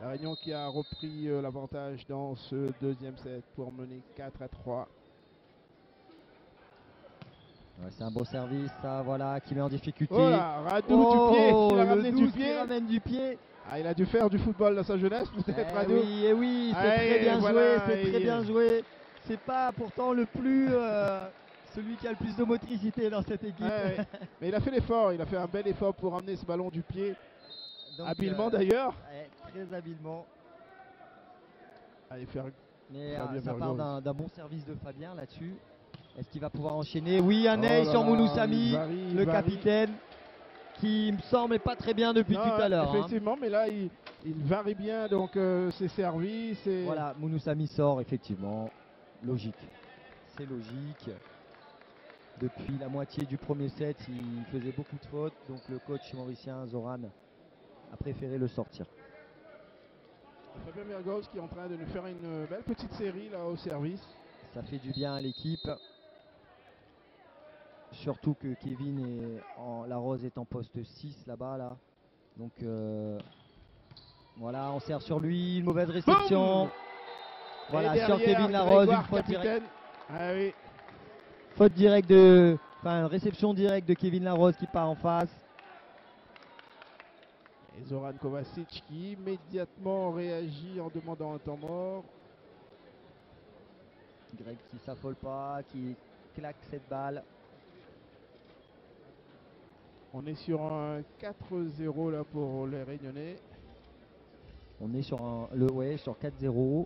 La Réunion qui a repris euh, l'avantage dans ce deuxième set pour mener 4 à 3. c'est un beau service, ça, voilà, qui met en difficulté. Oh Radou du pied, il a ramené du pied. ramène du pied. Ah, il a dû faire du football dans sa jeunesse, peut-être eh. Oui, eh oui, c'est très bien joué, c'est très bien joué. C'est pas pourtant le plus euh, celui qui a le plus de motricité dans cette équipe. Mais il a fait l'effort, il a fait un bel effort pour ramener ce ballon du pied. habilement euh, d'ailleurs. très habilement. Allez faire. Mais euh, ça part d'un bon service de Fabien là-dessus. Est-ce qu'il va pouvoir enchaîner? Oui, un oh sur Mounoussami, le capitaine, qui me semble pas très bien depuis tout à l'heure. Hein. Effectivement, mais là il, varie bien donc euh, ses services. Et... Voilà, Mounoussami sort effectivement. Logique. C'est logique. depuis la moitié du premier set, il faisait beaucoup de fautes, donc le coach mauricien Zoran a préféré le sortir. Fabien Bergos qui est en train de nous faire une belle petite série là au service. Ça fait du bien à l'équipe. Surtout que Kevin est en, la Rose est en poste 6 là-bas là. Donc euh, voilà, on sert sur lui, une mauvaise réception. Boum voilà, Et sur Kevin Larose, une faute directe. Ah oui. faute directe de. Enfin, réception directe de Kevin Larose qui part en face. Et Zoran Kovacic qui immédiatement réagit en demandant un temps mort. Greg qui s'affole pas, qui claque cette balle. On est sur un 4-0 là pour les Réunionnais. On est sur un, le sur 4-0.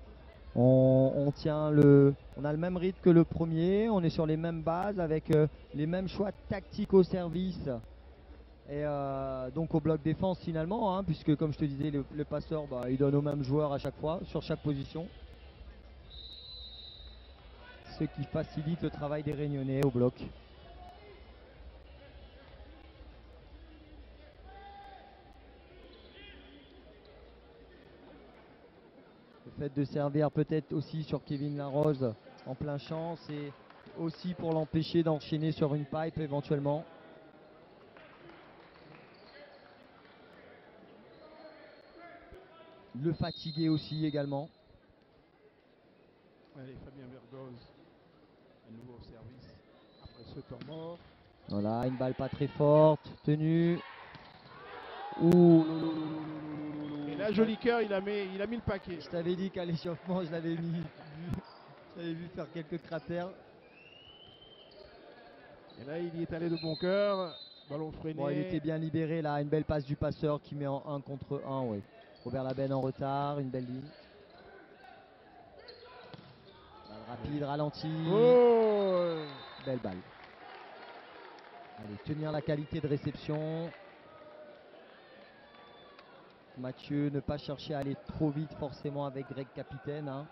On, a le même rythme que le premier. On est sur les mêmes bases avec euh, les mêmes choix tactiques au service. Et euh, donc au bloc défense finalement, hein, puisque comme je te disais, le, passeur, bah, il donne aux mêmes joueurs à chaque fois, sur chaque position. Ce qui facilite le travail des Réunionnais au bloc. Fait de servir peut-être aussi sur Kevin Larose en plein champ, c'est aussi pour l'empêcher d'enchaîner sur une pipe éventuellement. Le fatiguer aussi également. Allez, Fabien Vergoz, à nouveau au service après ce temps mort. Voilà, une balle pas très forte, tenue. Ouh, Et là, joli cœur, il a mis, il a mis le paquet. je t'avais dit qu'à l'échauffement, je l'avais mis. Je l'avais vu faire quelques cratères. Et là, il y est allé de bon cœur. Ballon freiné. Bon, il était bien libéré là, une belle passe du passeur qui met en 1 contre 1, ouais. Robert Labenne en retard, une belle ligne. Balle rapide, ralenti, Oh belle balle. Allez, tenir la qualité de réception. Mathieu, ne pas chercher à aller trop vite forcément avec Greg Capitaine. hein.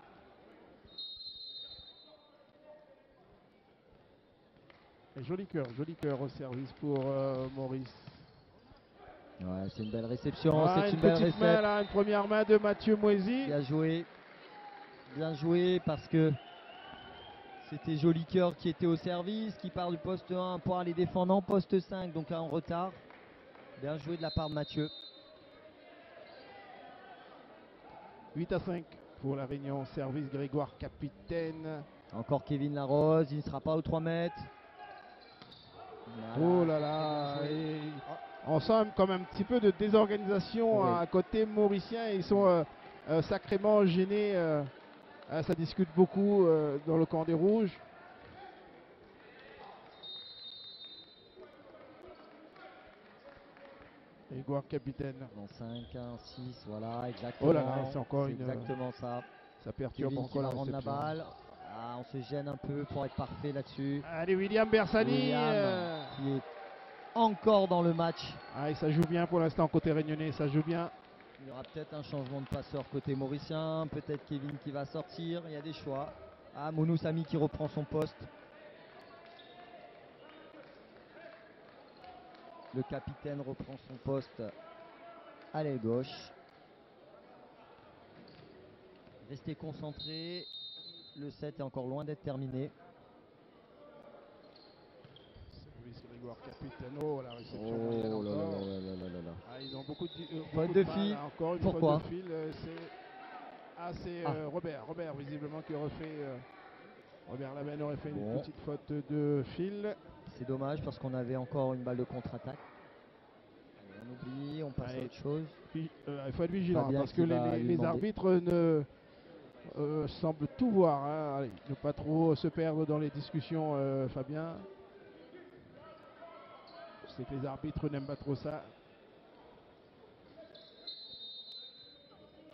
Joli cœur, joli cœur au service pour euh, Maurice. Ouais, c'est une belle réception, Ah, c'est une une belle réception. une première main de Mathieu Moisy. Bien joué. Bien joué parce que c'était Joli Cœur qui était au service, qui part du poste 1 pour aller défendre en poste 5, donc là en retard. Bien joué de la part de Mathieu. 8 à 5 pour la Réunion. Service Grégoire Capitaine. Encore Kevin Larose, il ne sera pas aux 3 mètres. Oh là là. Et on sent comme un petit peu de désorganisation Oui. à côté mauricien. Ils sont euh, euh, sacrément gênés. euh, ça discute beaucoup dans le camp des Rouges. Grégoire Capitaine. Dans 5, 1, 6, voilà, exactement. Oh là là, c'est encore une- exactement ça. Ça perturbe Kevin qui encore va la la balle. Ah, on se gêne un peu pour être parfait là-dessus. Allez, William Bersani. William, euh, qui est encore dans le match. Ah, et ça joue bien pour l'instant côté réunionnais, ça joue bien. Il y aura peut-être un changement de passeur côté mauricien, peut-être Kevin qui va sortir, il y a des choix. Ah, Mounou Sami qui reprend son poste. Le capitaine reprend son poste à l'aile gauche. Restez concentrés. Le set est encore loin d'être terminé. Grégoire. Oh, la réception. Oh là là là. Ah, ils ont beaucoup de, euh, Faute beaucoup de mal, fil. hein. Encore une Pourquoi de fil. euh, c'est ah, c'est Ah. euh, Robert. Robert, visiblement, qui aurait fait. euh, Robert Lamenne aurait fait une petite faute de fil. C'est dommage parce qu'on avait encore une balle de contre-attaque. On oublie, on passe Allez. à autre chose. Puis, euh, il faut être vigilant parce que les, arbitres ne euh, semblent tout voir. hein. Allez, ne pas trop se perdre dans les discussions, euh, Fabien. Je sais que les arbitres n'aiment pas trop ça.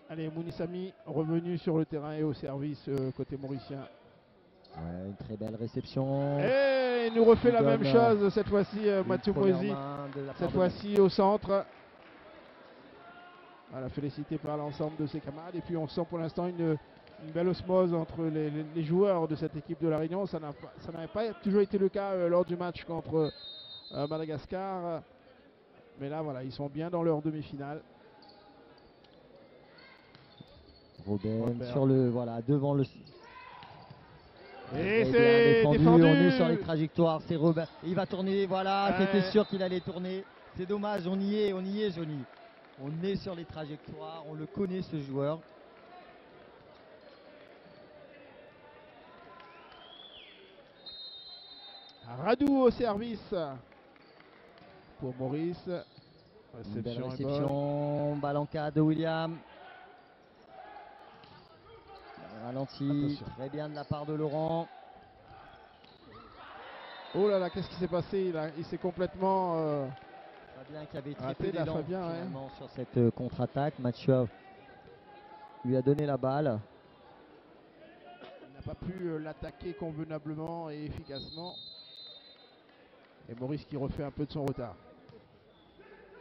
Allez, Mounissami revenu sur le terrain et au service côté mauricien. Ouais, une très belle réception. Et il nous refait la même chose cette fois-ci, euh, Mathieu Moisy. Cette fois-ci au centre. Voilà, félicité par l'ensemble de ses camarades. Et puis on sent pour l'instant une, une belle osmose entre les, les- les joueurs de cette équipe de la Réunion. Ça n'avait pas toujours été le cas euh, lors du match contre euh, Madagascar. Mais là, voilà, ils sont bien dans leur demi-finale. Robin Robert. sur le voilà devant le. Et c'est défendu. On est sur les trajectoires. C'est Robin. Il va tourner. Voilà, Ouais. c'était sûr qu'il allait tourner. C'est dommage. On y est. On y est, Johnny. On est sur les trajectoires. On le connaît ce joueur. Radou au service pour Maurice. Réception, réception. Balle en cas de William. Ralenti. Très bien de la part de Laurent. Oh là là, qu'est-ce qui s'est passé? Il, s'est complètement. euh, Fabien qui avait très peu d'élan ouais. sur cette euh, contre-attaque. Mathieu lui a donné la balle. il n'a pas pu euh, l'attaquer convenablement et efficacement. Et Maurice qui refait un peu de son retard.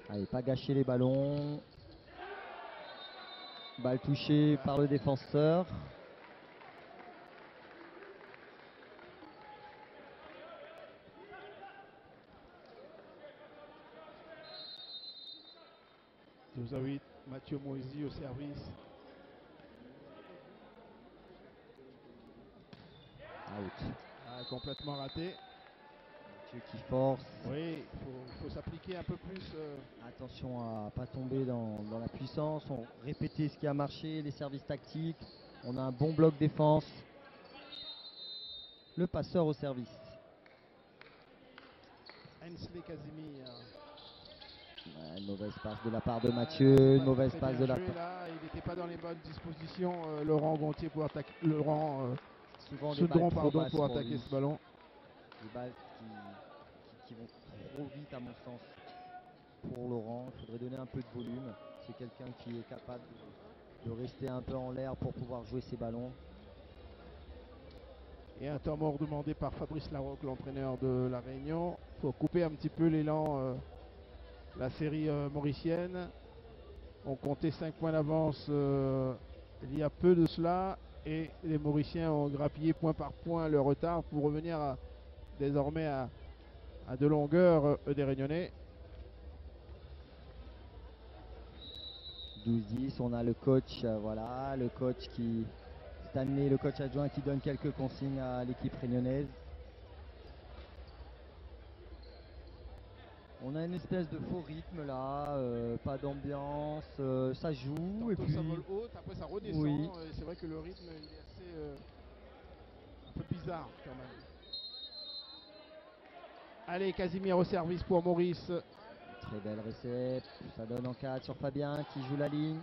Allez, pas gâcher les ballons. Balle touchée par le défenseur. Vous avez Mathieu Moisy au service. Out. Ah, complètement raté. Mathieu qui force. Oui, il faut, faut s'appliquer un peu plus. euh, Attention à pas tomber dans, dans la puissance. On répéter ce qui a marché, les services tactiques. On a un bon bloc défense. Le passeur au service. Hensley Casimir. Ouais, une mauvaise passe de la part de Mathieu, une mauvaise passe de la part. Il n'était pas dans les bonnes dispositions. euh, Laurent Gontier pour attaquer. Laurent euh, Souvent des pardon, pour attaquer ce ballon. Des balles qui, qui- qui vont trop vite à mon sens pour Laurent. Il faudrait donner un peu de volume. C'est quelqu'un qui est capable de, de rester un peu en l'air pour pouvoir jouer ses ballons. Et un temps mort demandé par Fabrice Larocque, l'entraîneur de La Réunion, pour couper un petit peu l'élan, euh, la série euh, mauricienne. On comptait 5 points d'avance euh, il y a peu de cela, et les Mauriciens ont grappillé point par point leur retard pour revenir désormais à, à de longueur euh, des Réunionnais. 12-10, on a le coach, voilà, le coach qui, Stanley, le coach adjoint qui donne quelques consignes à l'équipe réunionnaise. On a une espèce de faux rythme là, euh, pas d'ambiance, euh, ça joue et puis ça vole haut, après ça redescend. Oui. et C'est vrai que le rythme il est assez euh, un peu bizarre quand même. Allez, Casimir au service pour Maurice. très belle récep, ça donne en 4 sur Fabien qui joue la ligne.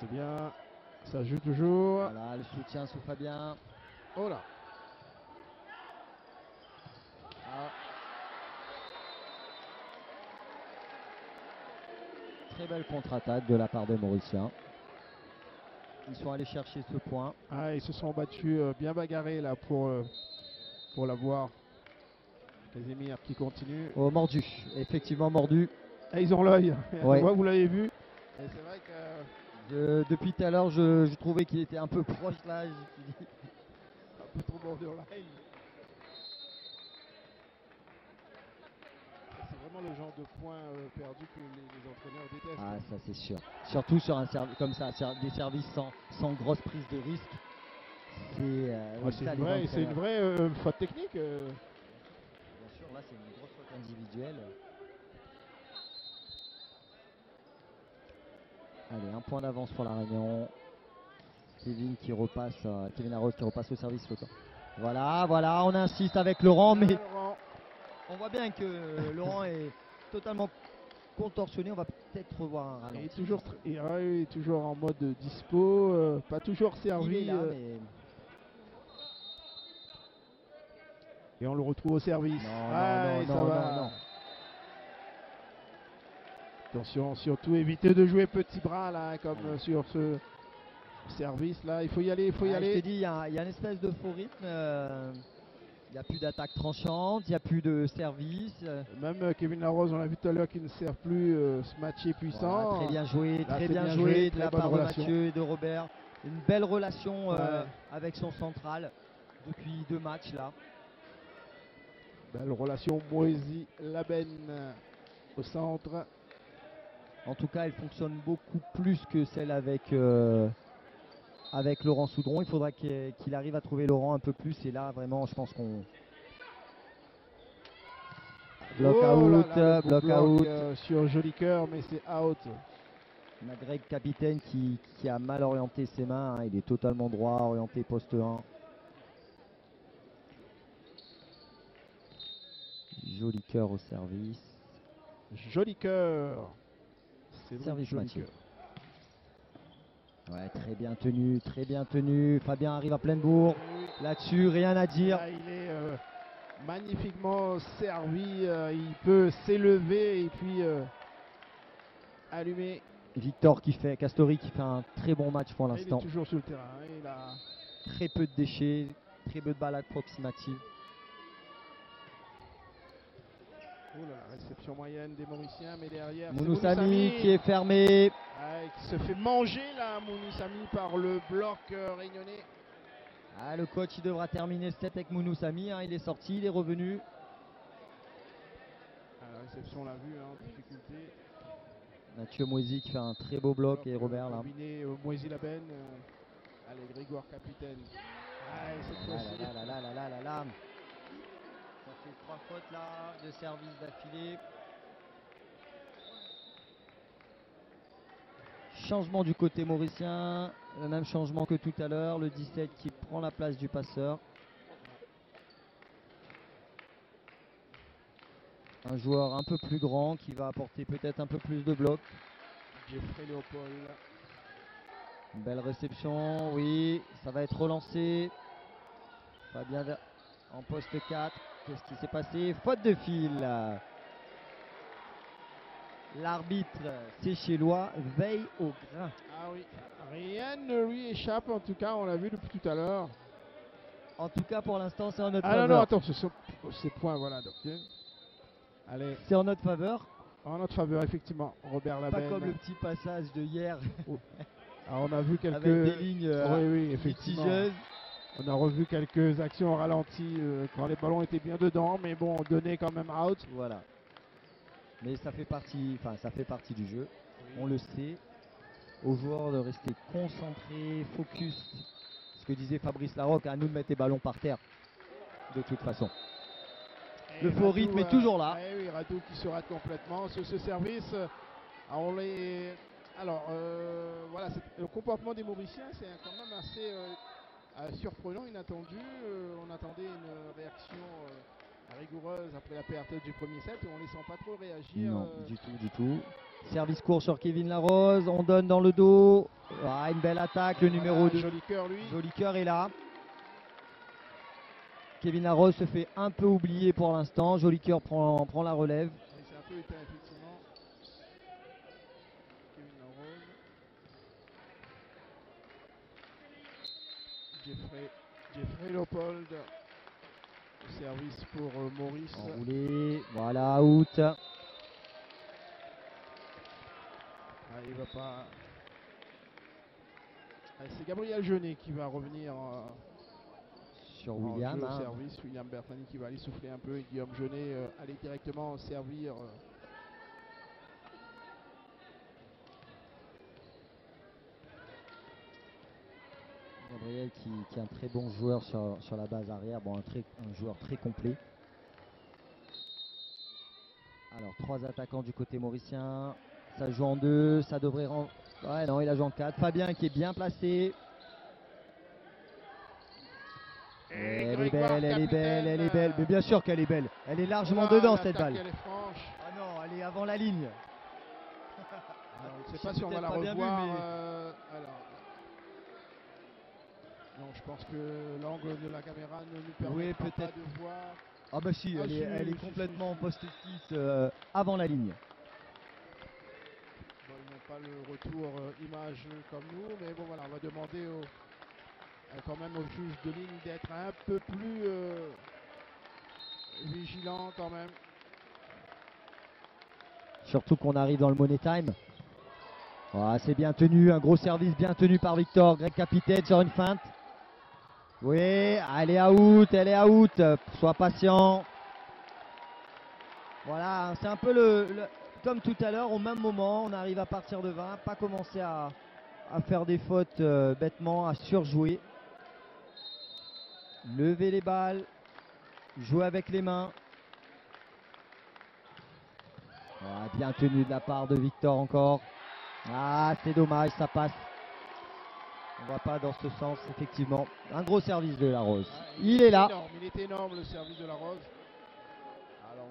C'est bien. Ça joue toujours. Voilà, le soutien sous Fabien. Oh là. Très belle contre-attaque de la part des Mauriciens. Ils sont allés chercher ce point. Ah, ils se sont battus euh, bien bagarrés là pour, euh, pour l'avoir. Casimir qui continue. Oh, mordu, effectivement mordu. Ah, ils ont l'œil. Ouais. Vous l'avez vu. Et c'est vrai que depuis tout à l'heure, je, je trouvais qu'il était un peu proche là. je un peu trop borderline. C'est vraiment le genre de point euh, perdu que les, les entraîneurs détestent. Ah, ça c'est sûr. Surtout sur un service comme ça, sur des services sans, sans grosse prise de risque. C'est euh, Ah, une vraie, une vraie euh, faute technique. euh. Bien sûr, là c'est une grosse faute individuelle. Allez, un point d'avance pour la Réunion. Kevin qui repasse, euh, Kevin Arros qui repasse au service flottant. Voilà, voilà, on insiste avec Laurent, mais. On voit bien que Laurent est totalement contorsionné. On va peut-être revoir un Il ralenti. est toujours, et, ouais, toujours en mode dispo, euh, pas toujours servi. là, euh, mais Et on le retrouve au service. Non, Ah, non, non, ça va. Attention, surtout éviter de jouer petit bras là, comme Ouais. sur ce service là. Il faut y aller, il faut y Ah, Je aller. t'ai dit, il y, a il y a une espèce de faux rythme. euh, Il n'y a plus d'attaque tranchante, il n'y a plus de service. Même euh, Kevin Larose, on l'a vu tout à l'heure, qui ne sert plus euh, ce match puissant. voilà, très bien joué, Là, très bien, bien joué joué, de la part de. Mathieu et de Robert. Une belle relation euh, Ouais. avec son central depuis deux matchs là. Belle relation Moisy Laben euh, au centre. En tout cas, elle fonctionne beaucoup plus que celle avec, euh, avec Laurent Soudron. Il faudra qu'il arrive à trouver Laurent un peu plus. Et là, vraiment, je pense qu'on. Block Oh là out, là, bloc, out. euh, sur Joli Cœur, mais c'est out. On a Greg Capitaine qui, qui a mal orienté ses mains. hein. Il est totalement droit, orienté poste 1. Joli cœur au service. Joli Cœur. C'est Service Joli Mathieu. Cœur. Ouais, très bien tenu, très bien tenu. Fabien arrive à pleine bourre. Là-dessus, rien à dire. Là, il est euh, magnifiquement servi. euh, il peut s'élever et puis euh, allumer. Victor qui fait, Castori qui fait un très bon match pour Il est l'instant. toujours sur le terrain. Il a Très peu de déchets, très peu de balles approximatives. Oh là là, réception moyenne des Mauriciens, mais derrière, Mounoussami Mounoussami. qui est fermé. Ouais, qui se fait manger là, Mounoussami, par le bloc euh, réunionnais. Ah, le coach il devra terminer ce set avec Mounoussami. hein. Il est sorti, il est revenu. Ah, la réception, on l'a vu, hein, difficulté. Mathieu Moisy qui fait un très beau bloc et Robert là. Combiné euh, Moisy Laben. euh, allez, Grégoire capitaine. Ah, et cette Ah fois-ci. là là là là là là là. Ça fait trois fautes là de service d'affilée. Changement du côté mauricien, le même changement que tout à l'heure, le 17 qui prend la place du passeur. Un joueur un peu plus grand qui va apporter peut-être un peu plus de blocs. Jeffrey Léopold. Belle réception, oui, ça va être relancé. Fabien en poste 4. Qu'est-ce qui s'est passé? Faute de fil. L'arbitre séchellois veille au grain. Ah oui, rien ne lui échappe en tout cas, on l'a vu depuis tout à l'heure. En tout cas, pour l'instant, c'est en notre Ah non, non, faveur. attends, ce sont ces points, voilà. Donc, bien. allez, C'est en notre faveur? en notre faveur, effectivement, Robert Pas Laben. comme le petit passage de hier Ah, on a vu quelques. avec des lignes euh, oui, oui, effectivement. litigeuses. On a revu quelques actions au ralenti euh, quand les ballons étaient bien dedans, mais bon, on donnait quand même out. Voilà. Mais ça fait partie, enfin, ça fait partie du jeu. On le sait. Aux joueurs de rester concentrés, focus. Ce que disait Fabrice Larocque, à nous de mettre les ballons par terre. De toute façon. Et Le faux Radou, rythme est euh, toujours là. eh oui, Radou qui se rate complètement sur ce service. euh, on les... Alors, euh, voilà, le comportement des Mauriciens, c'est quand même assez euh, euh, surprenant, inattendu. Euh, on attendait une réaction euh, rigoureuse après la perte du premier set. On les sent pas trop réagir. Non, euh, du tout, du tout. Service court sur Kevin Larose. On donne dans le dos. Ah, une belle attaque. Le numéro voilà, 2. Joli cœur, lui. Joli cœur est là. Kevin Larose se fait un peu oublier pour l'instant. Joli cœur prend, prend la relève. Un peu éteint, effectivement. Kevin Larose. Jeffrey, Leopold. Service pour euh, Maurice. Enroulé. Voilà, out. Ah, il va pas. Ah, C'est Gabriel Jeunet qui va revenir euh, Sur William. hein. service. William Bertani qui va aller souffler un peu et Guillaume Jeunet euh, aller directement servir. euh, Gabriel qui, qui est un très bon joueur sur, sur la base arrière. Bon, un, très, un joueur très complet. Alors, trois attaquants du côté mauricien. Ça joue en deux. Ça devrait rendre. Ouais, non, il a joué en quatre. Fabien qui est bien placé. Et elle est belle, elle est belle, elle est belle. Mais bien sûr qu'elle est belle. Elle est largement dedans cette balle. Elle est franche. Ah non, elle est avant la ligne. Alors, je ne sais pas si on va la vu, revoir. mais- euh, alors. Je pense que l'angle de la caméra ne nous permet Oui, pas de voir. Ah bah si, Ah, elle si, est, elle si, est si, complètement en poste 6 euh, avant la ligne. Bon, ils n'ont pas le retour euh, image comme nous, mais bon voilà, on va demander au, euh, quand même au juge de ligne d'être un peu plus vigilant quand même. Surtout qu'on arrive dans le money time. Voilà, c'est bien tenu, un gros service bien tenu par Victor. Greg capitaine sur une feinte. Oui, elle est out, elle est out. Sois patient. Voilà, c'est un peu le, comme tout à l'heure, au même moment, on arrive à partir de 20, pas commencer à, à faire des fautes euh, bêtement, à surjouer. Lever les balles, jouer avec les mains. Voilà, bien tenu de la part de Victor encore. Ah, c'est dommage, ça passe. On va pas dans ce sens, effectivement. Un gros service de la Rose. Ah, Il est là. Énorme, il est énorme le service de la Rose. Alors,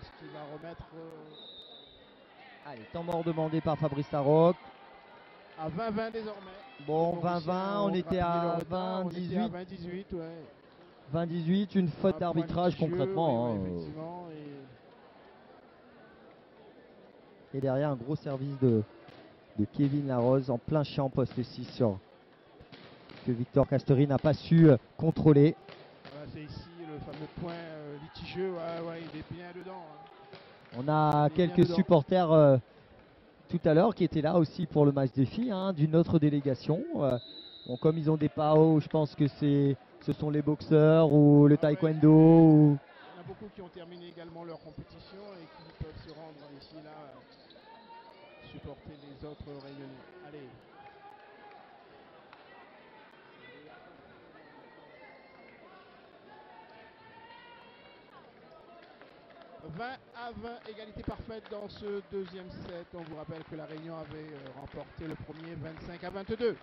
est-ce qu'il va remettre euh, Allez, temps mort demandé par Fabrice Larocque. à 20-20 désormais Bon, Les 20-20, Mauriciens on était à leur retard, on était à 20-18. 20-18, ouais. 20-18, une Un faute d'arbitrage concrètement. oui, hein. effectivement, et- Et derrière, un gros service de, de Kevin Larose en plein champ poste 6 sur que Victor Castori n'a pas su euh, contrôler. C'est ici le fameux point euh, litigieux. Ouais, ouais, il est bien dedans. hein. On a quelques supporters euh, tout à l'heure qui étaient là aussi pour le match des filles hein, d'une autre délégation. Euh, bon, comme ils ont des PAO, je pense que c'est ce sont les boxeurs ou le Ah taekwondo. ou- Il y en a beaucoup qui ont terminé également leur compétition et qui peuvent se rendre ici, là, supporter les autres rayonnés. Allez. « 20 à 20, égalité parfaite dans ce deuxième set. On vous rappelle que la Réunion avait euh, remporté le premier 25 à 22.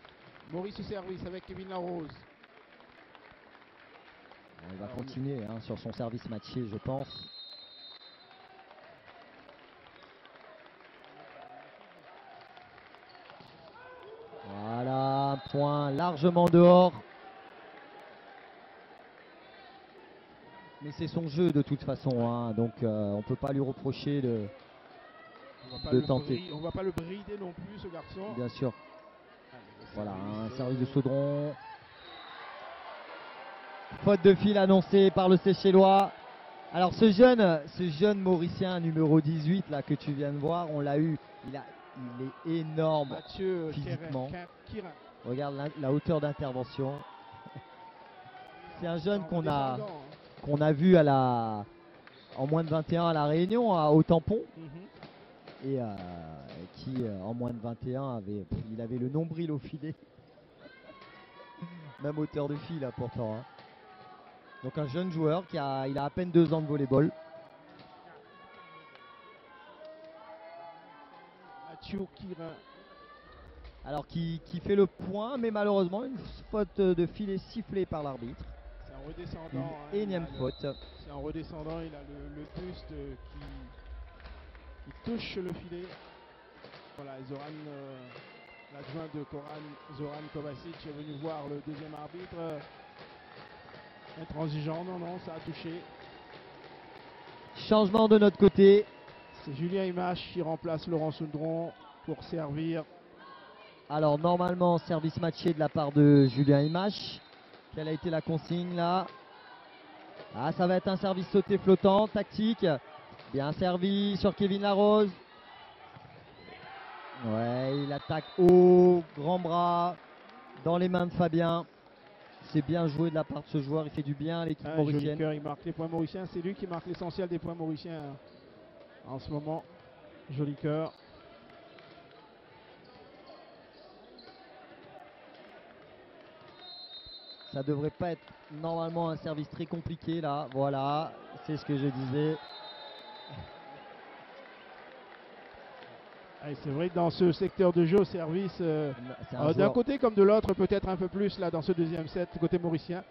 Maurice au service avec Kevin Larose. Il va continuer hein, sur son service matché, je pense. Point largement dehors. Mais c'est son jeu de toute façon, hein, donc euh, on peut pas lui reprocher de, On va pas De le tenter. on va pas le brider non plus, ce garçon. bien sûr. Allez, le Voilà, un service, service de euh, Saudron. Faute de fil annoncée par le Séchellois. Alors ce jeune, ce jeune Mauricien numéro 18 là que tu viens de voir, on l'a eu, il, a, il est énorme. Mathieu physiquement. Kérin- Kirin. Regarde la, la hauteur d'intervention. C'est un jeune qu'on a, qu'on a vu à la, en moins de 21 à la Réunion, à Haut-Tampon, Mhm. et euh, qui euh, en moins de 21 avait, pff, il avait le nombril au filet. Même hauteur de fil là pourtant. hein. Donc un jeune joueur qui a, il a à peine deux ans de volleyball. Mathieu Kirin. Alors qui, qui fait le point, mais malheureusement une faute de filet sifflée par l'arbitre. C'est en redescendant. Une hein, énième faute. C'est en redescendant, il a le, le buste qui, qui touche le filet. Voilà, Zoran, euh, l'adjoint de Koran, Zoran Kovacic est venu voir le deuxième arbitre. intransigeant, non, non, ça a touché. Changement de notre côté. C'est Julien Imache qui remplace Laurent Soundron pour servir. Alors normalement service matché de la part de Julien Imache. Quelle a été la consigne là Ah ça va être un service sauté flottant, tactique. Bien servi sur Kevin Larose. Ouais, il attaque haut, grand bras, dans les mains de Fabien. C'est bien joué de la part de ce joueur, il fait du bien à l'équipe Ah, joli mauricienne. cœur, il marque les points mauriciens. C'est lui qui marque l'essentiel des points mauriciens hein, en ce moment. Joli cœur. Ça devrait pas être normalement un service très compliqué là. Voilà, c'est ce que je disais. Ah, c'est vrai que dans ce secteur de jeu au service, euh, euh, d'un côté comme de l'autre, peut-être un peu plus là dans ce deuxième set, côté mauricien.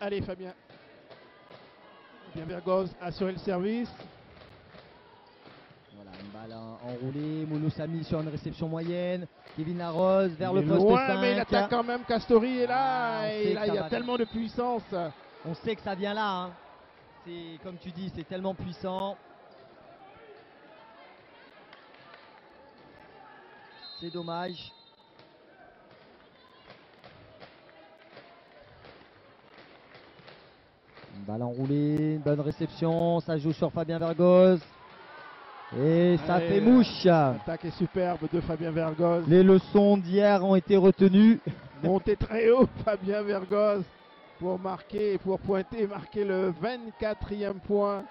Allez Fabien. Bien Vergoz a assuré le service. Voilà, une balle en- enroulée. Mounoussami sur une réception moyenne. Kevin Larose vers Il le poste loin, 5. mais il attaque quand même. Castori est Ah, là. sait et là, il y a tellement de puissance. On sait que ça vient là. hein. C'est comme tu dis, c'est tellement puissant. C'est dommage. Balle enroulée, une bonne réception, ça joue sur Fabien Vergoz. Et ça Allez, fait mouche. L'attaque est superbe de Fabien Vergoz. Les leçons d'hier ont été retenues. Monté très haut, Fabien Vergoz, pour marquer, pour pointer et marquer le 24e point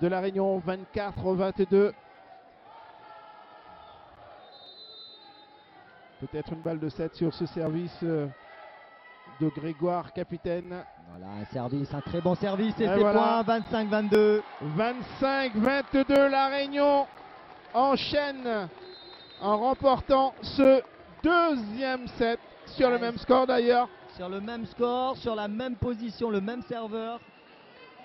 de la Réunion, 24-22. Peut-être une balle de 7 sur ce service euh, de Grégoire, capitaine. Voilà, un service, un très bon service. Et Et c'est voilà. point 25-22. 25-22, la Réunion enchaîne en remportant ce deuxième set sur le même score d'ailleurs. Sur le même score, sur la même position, le même serveur,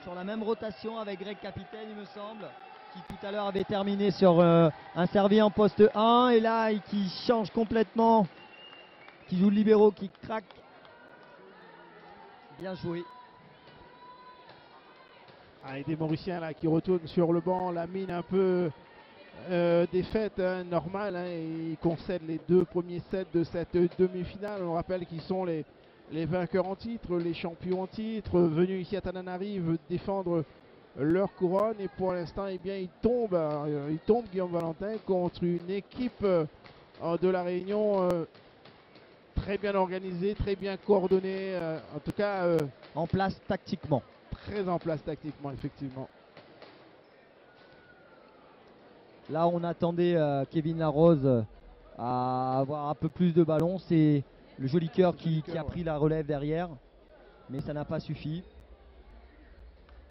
sur la même rotation avec Greg Capitaine, il me semble, qui tout à l'heure avait terminé sur euh, un servi en poste 1 et là il- qui change complètement, qui joue le libéraux, qui craque. Bien joué. Ah, et des Mauriciens là qui retournent sur le banc, la mine un peu euh, défaite, hein, normale. hein, ils concèdent les deux premiers sets de cette demi-finale. On rappelle qu'ils sont les, vainqueurs en titre, les champions en titre, venus ici à Tananarive défendre leur couronne. Et pour l'instant, eh bien, ils tombent, euh, ils tombent Guillaume Valentin contre une équipe euh, de la Réunion euh, très bien organisée, très bien coordonnée. euh, en tout cas, euh, En place tactiquement. très en place tactiquement, effectivement. Là, on attendait euh, Kevin Larose à avoir un peu plus de ballon. C'est le joli cœur qui, a pris la relève derrière. Mais ça n'a pas suffi.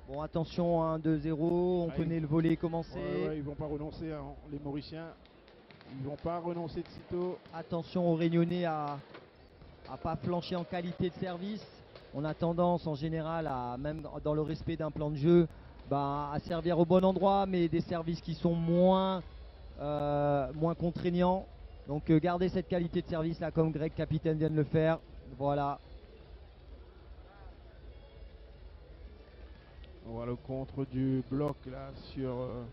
Bon, attention, 1-2-0. On connaît le volet commencé. Ouais, ils vont pas renoncer, hein, les Mauriciens. Ils vont pas renoncer de sitôt. Attention aux Réunionnais à à pas flancher en qualité de service. On a tendance en général à, même dans- dans le respect d'un plan de jeu, bah, à servir au bon endroit, mais des services qui sont moins, euh, moins contraignants. Donc euh, gardez cette qualité de service là comme Greg Capitaine vient de le faire. Voilà. On voit le contre du bloc là sur. euh,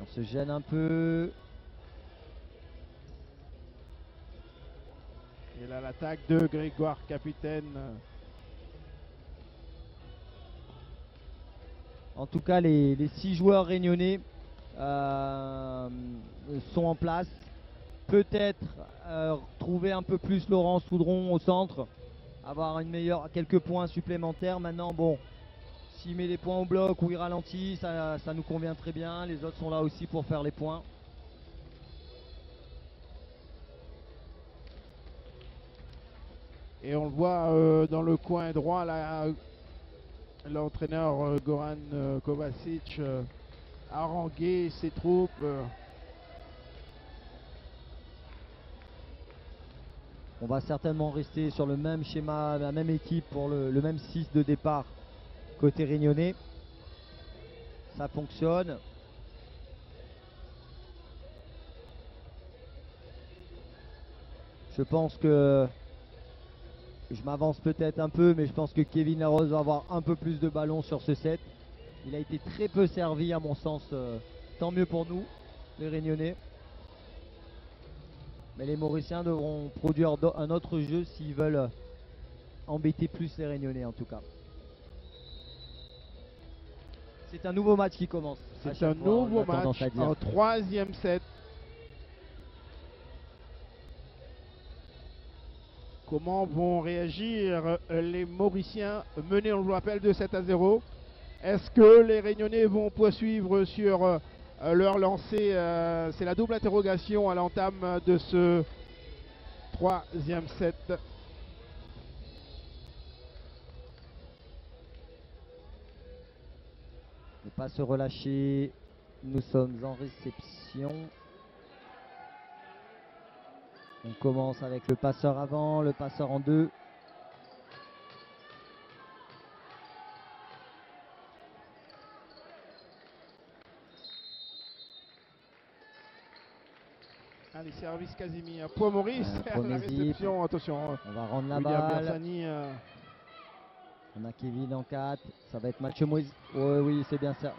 On se gêne un peu. Et là l'attaque de Grégoire Capitaine. En tout cas, les, les six joueurs réunionnais euh, sont en place. Peut-être euh, trouver un peu plus Laurent Soudron au centre, avoir une meilleure, quelques points supplémentaires. Maintenant, bon, s'il met des points au bloc ou il ralentit, ça, ça nous convient très bien. Les autres sont là aussi pour faire les points. Et on le voit euh, dans le coin droit. L'entraîneur euh, Goran euh, Kovacic euh, haranguer ses troupes. euh, On va certainement rester sur le même schéma, la même équipe pour le, le même 6 de départ côté réunionnais. Ça fonctionne. Je pense que je m'avance peut-être un peu, mais je pense que Kevin Larose va avoir un peu plus de ballon sur ce set. Il a été très peu servi à mon sens. euh, tant mieux pour nous, les Réunionnais. Mais les Mauriciens devront produire un autre jeu s'ils veulent embêter plus les Réunionnais en tout cas. C'est un nouveau match qui commence. C'est un fois, nouveau match en troisième set. Comment vont réagir euh, les Mauriciens menés, on le rappelle, de 7 à 0 Est-ce que les Réunionnais vont poursuivre sur euh, leur lancée euh, C'est la double interrogation à l'entame de ce troisième set. Ne pas se relâcher. Nous sommes en réception. On commence avec le passeur avant, le passeur en deux. Allez, service Casimir. Point Maurice, Euh, la réception. Attention, hein. On va rendre la William balle. Bersani, euh, On a Kevin en 4. Ça va être match Moïse. Oui, oui, c'est bien ça.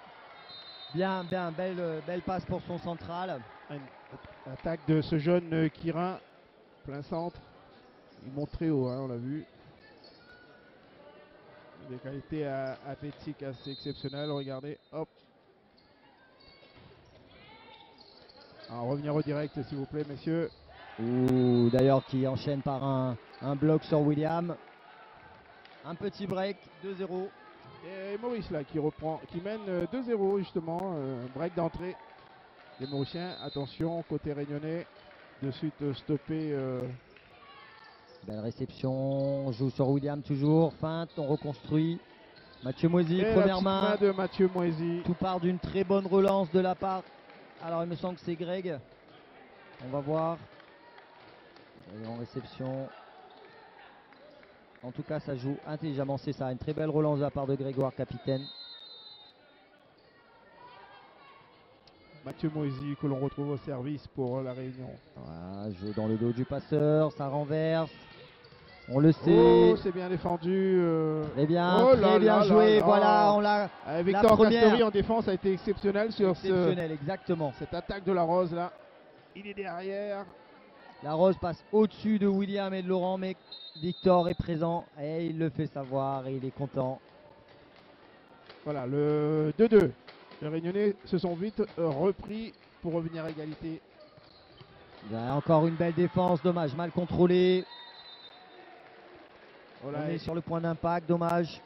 Bien, bien, belle, belle passe pour son central. Attaque de ce jeune Kirin, plein centre. Il monte très haut, hein, on l'a vu. Des qualités euh, athlétiques assez exceptionnelles. Regardez, hop. Alors, revenir au direct, s'il vous plaît, messieurs. Ouh, d'ailleurs qui enchaîne par un, un bloc sur William. Un petit break, 2-0. Et Maurice là qui reprend, qui mène euh, 2-0 justement, euh, break d'entrée des Mauriciens. Attention, côté réunionnais, de suite euh, stoppé. euh, Belle réception, on joue sur William toujours, feinte, on reconstruit. Mathieu Moisy, et première main. de Mathieu Moisy. Tout part d'une très bonne relance de la part. Alors il me semble que c'est Greg. On va voir. Et en réception. En tout cas, ça joue intelligemment, c'est ça. Une très belle relance de la part de Grégoire, capitaine. Mathieu Moisy que l'on retrouve au service pour la Réunion. Voilà, jeu dans le dos du passeur, ça renverse. On le sait. Oh, c'est bien défendu. euh, Très bien, Oh très bien là joué. là voilà, là. on l'a euh, Victor première. Castori en défense a été exceptionnel sur ce- exactement. cette attaque de la Rose là. Il est derrière. La rose passe au-dessus de William et de Laurent, mais Victor est présent et il le fait savoir et il est content. Voilà, le 2-2. Les Réunionnais se sont vite euh, repris pour revenir à égalité. Encore une belle défense, dommage, mal contrôlé. Voilà, On est sur le point d'impact, dommage.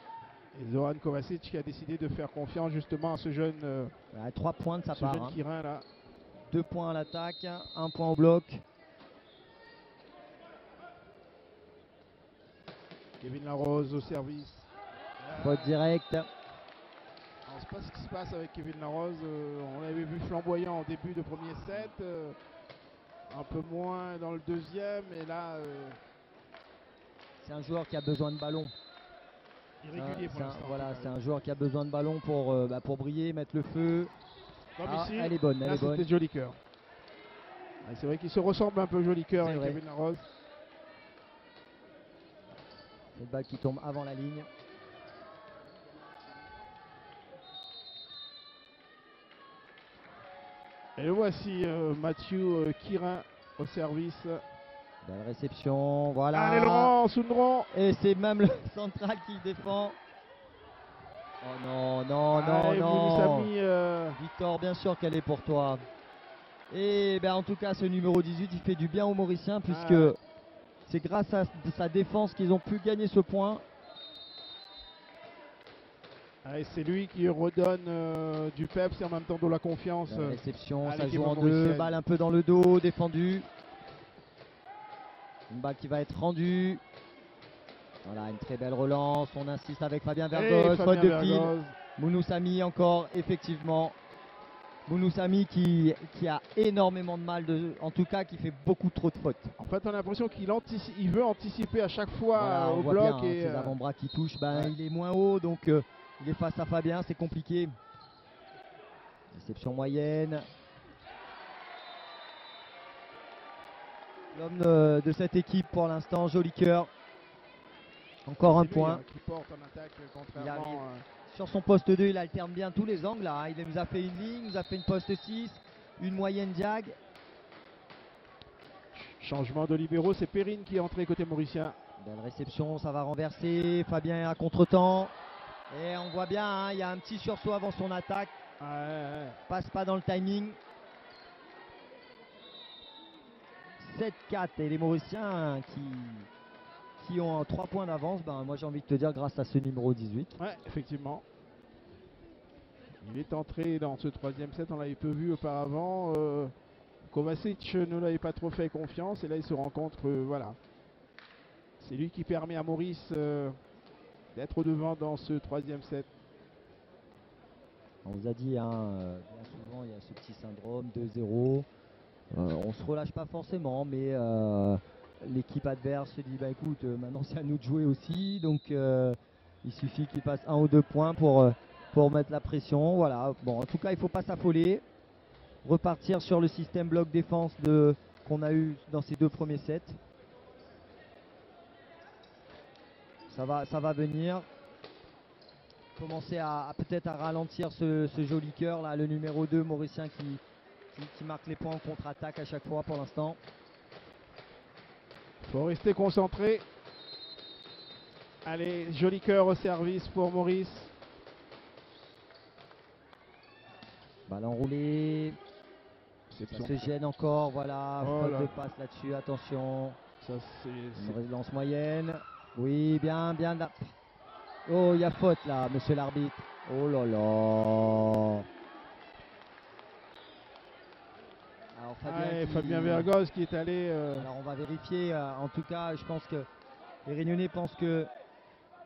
et Zoran Kovacic qui a décidé de faire confiance justement à ce jeune, euh, Ouais, trois points de sa ce part. jeune hein. Kirin là. Deux points à l'attaque, un point au bloc. Kevin Larose au service. Faute directe. Ne sait pas ce qui se passe avec Kevin Larose. euh, on l'avait vu flamboyant en début de premier set. euh, un peu moins dans le deuxième. Et là, euh, C'est un joueur qui a besoin de ballon. irrégulier pour l'instant. Voilà, c'est un joueur qui a besoin de ballon pour, bah, pour briller, mettre le feu. Comme Ah, ici, elle est bonne, elle là est bonne. Joli Cœur. Ah, c'est vrai qu'il se ressemble un peu Joli Cœur avec vrai. Kevin Larose. Cette balle qui tombe avant la ligne. Et le voici euh, Mathieu euh, Kirin au service. Belle réception, voilà. Allez Laurent, Soundron. Et c'est même le central qui défend. Oh non, non, non, Allez, non. Euh, Victor, bien sûr qu'elle est pour toi. Et ben, en tout cas, ce numéro 18, il fait du bien aux Mauriciens puisque Ah. c'est grâce à sa défense qu'ils ont pu gagner ce point. Allez, c'est lui qui redonne euh, du peps et en même temps de la confiance. La réception, à ça joue en deux, balle un peu dans le dos, défendu. Une balle qui va être rendue. Voilà, une très belle relance. On insiste avec Fabien Fabien faute de. Vergos. Mounoussami encore, effectivement. Mounoussami qui, qui a énormément de mal, de, en tout cas qui fait beaucoup trop de fautes. En fait, on a l'impression qu'il il veut anticiper à chaque fois Voilà, euh, au bloc. bien, hein, et, ses euh, avant-bras qui touchent, ben, ouais. il est moins haut, donc euh, il est face à Fabien, c'est compliqué. Réception moyenne. L'homme euh, de cette équipe pour l'instant, joli cœur. Encore un lui, point. hein, qui porte en attaque, euh, contrairement. euh, Sur son poste 2, il alterne bien tous les angles. Là. hein. Il nous a fait une ligne, il nous a fait une poste 6, une moyenne diag. changement de libéraux, c'est Perrine qui est entré côté mauricien. Belle réception, ça va renverser. Fabien à contre-temps. Et on voit bien, hein, il y a un petit sursaut avant son attaque. Ouais, ouais. Passe pas dans le timing. 7-4 et les Mauriciens qui, qui ont 3 points d'avance, ben, moi j'ai envie de te dire grâce à ce numéro 18. Ouais, effectivement. Il est entré dans ce troisième set, on l'avait peu vu auparavant. Euh, Kovacic ne l'avait pas trop fait confiance et là il se rencontre, euh, voilà. C'est lui qui permet à Maurice euh, d'être devant dans ce troisième set. On vous a dit, hein, euh, souvent il y a ce petit syndrome 2-0. Euh, on se relâche pas forcément, mais euh, l'équipe adverse se dit bah écoute, euh, maintenant c'est à nous de jouer aussi, donc il suffit qu'il passe un ou deux points pour, pour mettre la pression. Voilà. Bon, en tout cas, il faut pas s'affoler. Repartir sur le système bloc défense qu'on a eu dans ces deux premiers sets. Ça va, ça va venir. Commencer à, à peut-être à ralentir ce, ce joli cœur là, le numéro 2 Mauricien qui, qui, qui marque les points en contre-attaque à chaque fois pour l'instant. faut rester concentré. Allez, joli cœur au service pour Maurice. Ballon roulé. Ça se gêne encore, voilà. Oh là. de passe là-dessus, attention. Ça, c'est- Une relance moyenne. Oui, bien, bien. là. Oh, il y a faute là, monsieur l'arbitre. Oh là là. Alors Fabien, Ouais, qui- Fabien Vergos qui est allé. euh, Alors on va vérifier. euh, en tout cas, je pense que les Réunionnais pensent que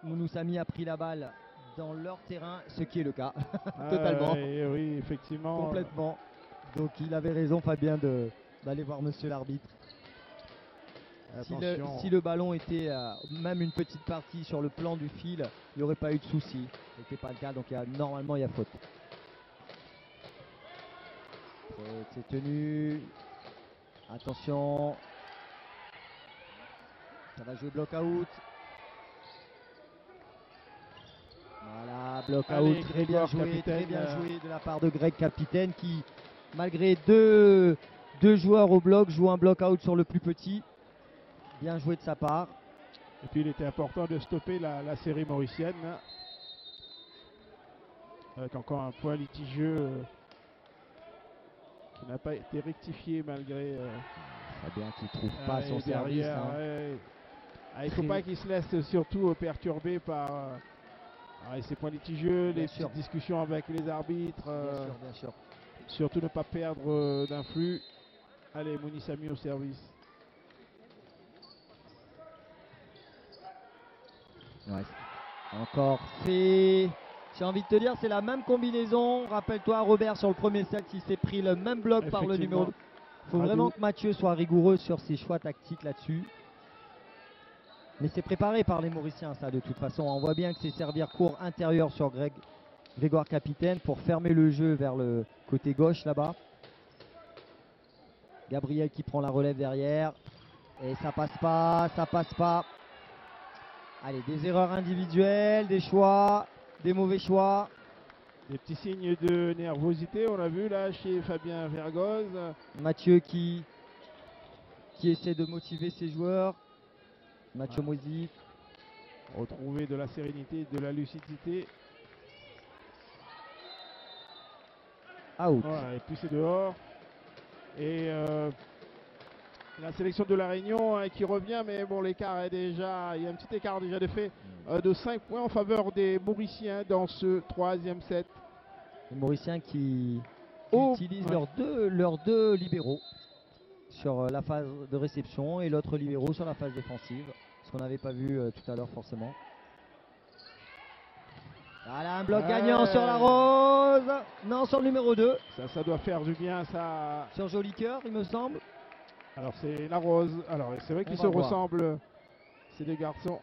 Mounoussami a pris la balle dans leur terrain, ce qui est le cas, totalement. ouais, oui, effectivement. complètement. Donc il avait raison, Fabien, d'aller voir monsieur l'arbitre. Si le, Attention. si le ballon était même une petite partie sur le plan du fil, il n'y aurait pas eu de souci. Ce n'était pas le cas, donc il y a, normalement il y a faute. C'est- tenu. Attention. Ça va jouer block out. Voilà, Allez, out, très bien joué, très bien joué de la part de Greg Capitaine qui, malgré deux, deux joueurs au bloc, joue un block out sur le plus petit. Bien joué de sa part. Et puis il était important de stopper la, la série mauricienne. Avec encore un point litigieux euh, qui n'a pas été rectifié malgré. euh, Fabien qui trouve pas euh, son service. hein. ouais. Ah, il ne faut pas qu'il se laisse surtout perturber par euh, ah, ces points litigieux, Bien les sûr. petites discussions avec les arbitres. Bien sûr, bien sûr. surtout ne pas perdre d'influx. Allez, Mounissami au service. Ouais, c'est Encore fait. J'ai envie de te dire, c'est la même combinaison. Rappelle-toi, Robert, sur le premier set, il s'est pris le même bloc par le numéro 2. Il faut Radou. vraiment que Mathieu soit rigoureux sur ses choix tactiques là-dessus. Mais c'est préparé par les Mauriciens, ça, de toute façon. On voit bien que c'est servir court intérieur sur Greg, Grégoire Capitaine pour fermer le jeu vers le côté gauche là-bas. Gabriel qui prend la relève derrière. Et ça passe pas, ça passe pas. Allez, des erreurs individuelles, des choix, des mauvais choix. Des petits signes de nervosité, on l'a vu là chez Fabien Vergoz. Mathieu qui, qui essaie de motiver ses joueurs. Mathieu. Moisy. Retrouver de la sérénité, de la lucidité. Out. Voilà, et puis c'est dehors. Et euh, la sélection de la Réunion hein, qui revient, mais bon, l'écart est déjà. Il y a un petit écart déjà de fait euh, de 5 points en faveur des Mauriciens dans ce troisième set. Les Mauriciens qui, Oh, utilisent ouais. leurs, deux, leurs deux libéraux sur euh, la phase de réception et l'autre libéraux sur la phase défensive. Ce qu'on n'avait pas vu euh, tout à l'heure forcément. Voilà un bloc Ouais. gagnant sur la rose. Non, sur le numéro 2. Ça, ça doit faire du bien, ça. Sur Joli Cœur, il me semble. Alors c'est la rose. Alors c'est vrai qu'ils se voir. ressemblent, ces deux garçons.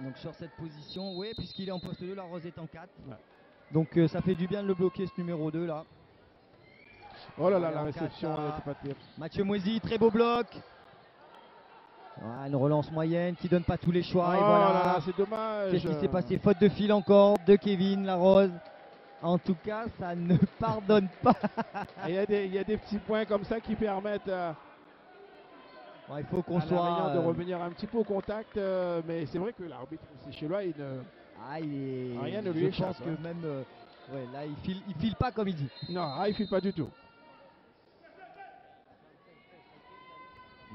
Donc sur cette position, oui, puisqu'il est en poste 2, la rose est en 4. Ouais. Donc euh, ça fait du bien de le bloquer ce numéro 2 là. Oh là là, la réception quatre, elle était pas terrible. Mathieu Moisy, très beau bloc. Une relance moyenne qui donne pas tous les choix. et oh voilà. là là, c'est dommage. Qu'est-ce qui s'est passé? Faute de fil encore de Kevin Larose. En tout cas, ça ne pardonne pas. Il y, a des- il y a des petits points comme ça qui permettent à, Bon, il faut qu'on soit. De euh, revenir un petit peu au contact. euh, mais c'est vrai que l'arbitre, c'est chez lui, il ne... ah, il est- Rien ne lui Je échappe, pense hein. que même. euh, ouais, là, il file, il file pas comme il dit. Non, ah, il file pas du tout.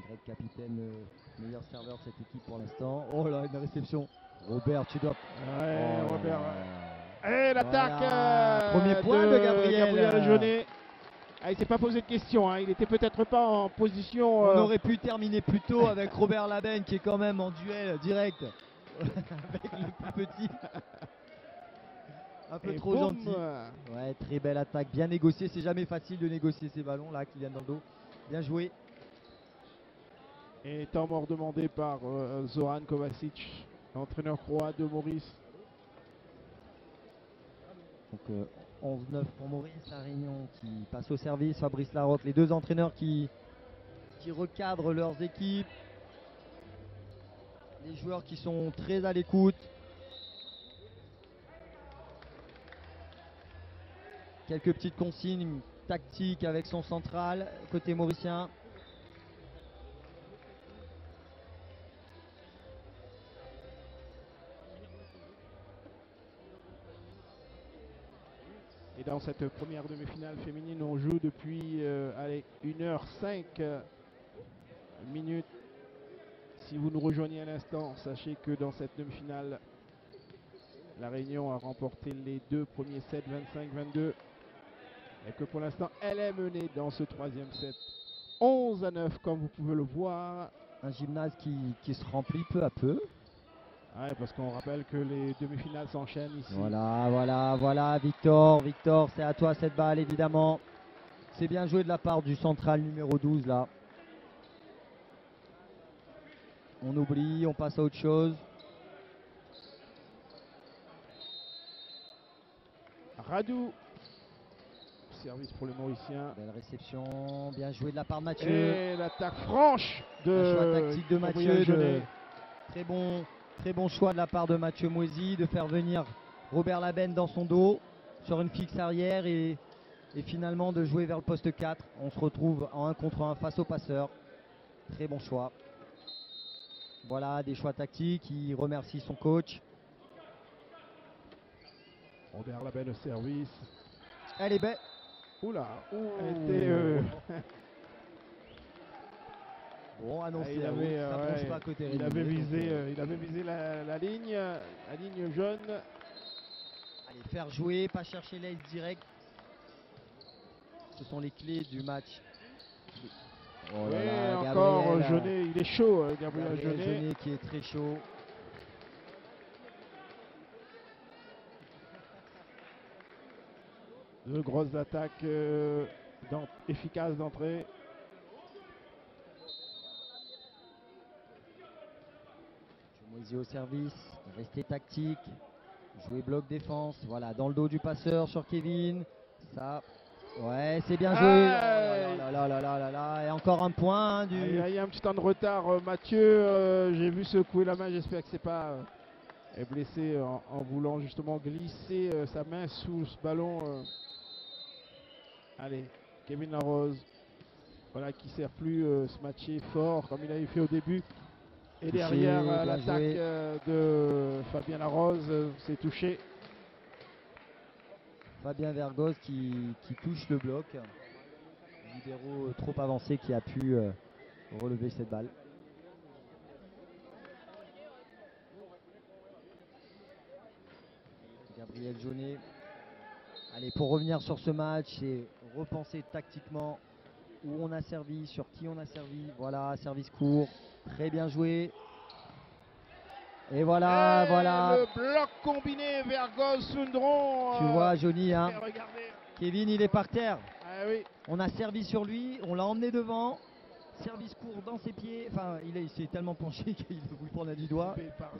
Greg Capitaine, meilleur serveur de cette équipe pour l'instant. Oh là, une réception. Robert, tu dois. Ouais, Oh, Robert. Et l'attaque Voilà. Premier point de Gabriel. Gabriel Jeunet. Ah, il s'est pas posé de questions, hein. il était peut-être pas en position. On euh, aurait pu terminer plus tôt avec Robert Labenne qui est quand même en duel direct avec le plus petit. Un peu et trop boum, gentil. Ouais, très belle attaque, bien négociée. C'est jamais facile de négocier ces ballons là qui viennent dans le dos. Bien joué. Et temps mort demandé par euh, Zoran Kovacic, l'entraîneur croate de Maurice. Donc euh, 11-9 pour Maurice, la Réunion qui passe au service. Fabrice Larocque, les deux entraîneurs qui, qui recadrent leurs équipes. Les joueurs qui sont très à l'écoute. Quelques petites consignes tactiques avec son central côté mauricien. Dans cette première demi-finale féminine, on joue depuis euh, allez, 1h05 euh, minutes. Si vous nous rejoignez à l'instant, sachez que dans cette demi-finale, la Réunion a remporté les deux premiers sets 25-22 et que pour l'instant, elle est menée dans ce troisième set 11 à 9 comme vous pouvez le voir. Un gymnase qui, qui se remplit peu à peu. Ouais, parce qu'on rappelle que les demi-finales s'enchaînent ici. Voilà, voilà, voilà, Victor, Victor, c'est à toi cette balle évidemment. C'est bien joué de la part du central numéro 12 là. On oublie, on passe à autre chose. Radou. Service pour les Mauriciens. Belle réception, bien joué de la part de Mathieu. Et l'attaque franche de Un choix tactique de Mathieu. De-. Très bon, très bon choix de la part de Mathieu Moisy de faire venir Robert Labenne dans son dos sur une fixe arrière et, et finalement de jouer vers le poste 4. On se retrouve en 1 contre 1 face au passeur. Très bon choix. Voilà des choix tactiques. Il remercie son coach. Robert Labelle au service. Elle est belle. Oula, elle était, euh, Bon, annoncé. il avait, ça euh, ouais, pas côté il avait visé, donc, euh, euh, il avait visé la, la ligne, la ligne jaune. Allez, faire jouer, pas chercher l'aise direct. Ce sont les clés du match. Oh là là, encore euh, Jeunet, il est chaud, euh, Gabriel, Gabriel Jeunet. Jeunet qui est très chaud. Deux grosses attaques euh, efficaces d'entrée. Au service, rester tactique, jouer bloc défense. Voilà, dans le dos du passeur sur Kevin. Ça, ouais, c'est bien joué. Aïe. Oh là là là là là là. Et encore un point hein, du. Il y a- un petit temps de retard, euh, Mathieu. euh, J'ai vu secouer la main, j'espère que c'est pas euh, est blessé en, en voulant justement glisser euh, sa main sous ce ballon. Allez, Kevin Larose, voilà qui sert plus euh, se matcher fort comme il avait fait au début. Et derrière euh, l'attaque euh, de Fabien Larose, euh, c'est touché. Fabien Vergos qui, qui touche le bloc. Libéraux trop avancé qui a pu relever cette balle. Gabriel Jaunet. Allez, pour revenir sur ce match, c'est repenser tactiquement où on a servi, sur qui on a servi. Voilà, service court, très bien joué. Et voilà, Et voilà. Le bloc combiné Vergos Sundron. Tu euh, vois, Johnny, hein. Kevin, il est par terre. Ah oui. On a servi sur lui, on l'a emmené devant. Service court dans ses pieds. Enfin, il est- il s'est tellement penché qu'il veut vous prendre à 10 doigts. Mais par-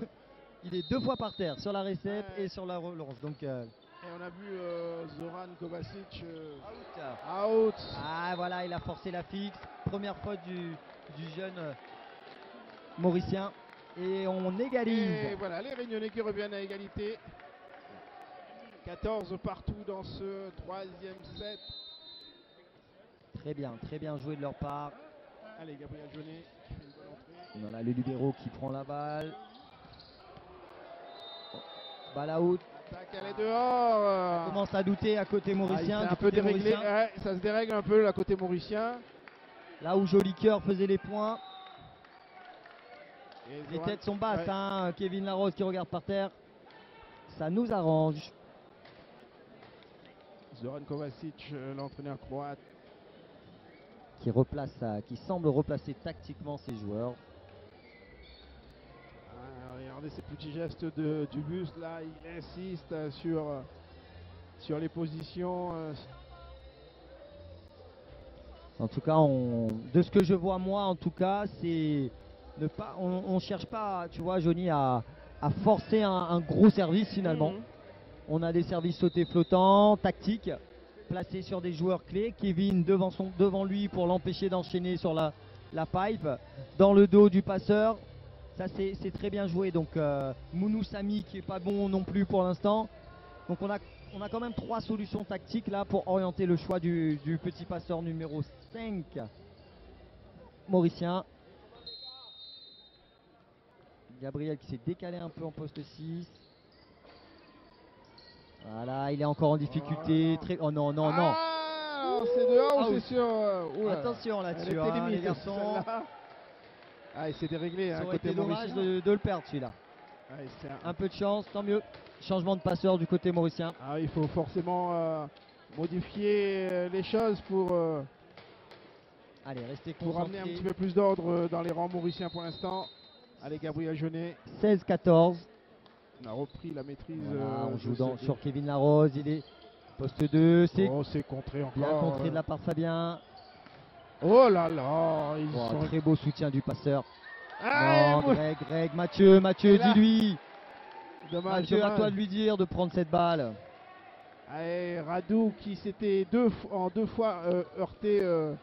Il est deux fois par terre, sur la récepte et sur la relance. Donc, euh, Et on a vu euh, Zoran Kovacic euh, out. out. Ah, voilà, il a forcé la fixe. Première faute du, du jeune euh, Mauricien. Et on Et égalise. voilà, les Réunionnais qui reviennent à égalité. 14 partout dans ce troisième set. Très bien, très bien joué de leur part. Allez, Gabriel Jeunet. On a le libéraux qui prend la balle. Balle out. Elle est dehors. On commence à douter à côté Ah, mauricien. un peu déréglé. Ouais, ça se dérègle un peu la côté mauricien. Là où Joli Cœur faisait les points. Et Les têtes sont basses, Ouais. hein. Kevin Larose qui regarde par terre. Ça nous arrange. Zoran Kovacic, euh, l'entraîneur croate. Qui replace, sa- qui semble replacer tactiquement ses joueurs. Regardez ces petits gestes de, du buste là, il insiste sur, sur les positions. euh, En tout cas, on- de ce que je vois moi, en tout cas, c'est ne pas, on, ne cherche pas, tu vois, Johnny, à, à forcer un, un gros service finalement. Mhm. On a des services sautés flottants, tactiques, placés sur des joueurs clés. Kevin devant, son, devant lui pour l'empêcher d'enchaîner sur la, la pipe. Dans le dos du passeur. Ça, c'est très bien joué. Donc, euh, Mounou Sami qui est pas bon non plus pour l'instant. Donc, on a, on a quand même trois solutions tactiques là pour orienter le choix du, du petit passeur numéro 5. Mauricien. Gabriel qui s'est décalé un peu en poste 6. Voilà, il est encore en difficulté. Oh. Très... oh non, non, non. Ah, c'est dehors ou Out. c'est oula. Attention là-dessus, hein, les garçons. Ah, il s'est déréglé, Ça hein, côté été dommage de, de le perdre celui-là. Ah, un- Un peu de chance, tant mieux. Changement de passeur du côté mauricien. Ah, il faut forcément euh, modifier euh, les choses pour, euh, Allez, restez pour ramener un petit peu plus d'ordre euh, dans les rangs mauriciens pour l'instant. Allez, Gabriel Jeunet, 16-14. on a repris la maîtrise. Voilà, on joue dans- sur Kevin Larose. Il est poste 2. C'est Oh, contré encore. bien contré de la part Fabien. Oh là là, ils sont. très beau soutien du passeur. Ah, non, moi- Greg, Greg, Mathieu, Mathieu, dis-lui. dommage, Mathieu, à toi de lui dire de prendre cette balle. Allez, Radou qui s'était deux, en deux fois euh, heurté euh,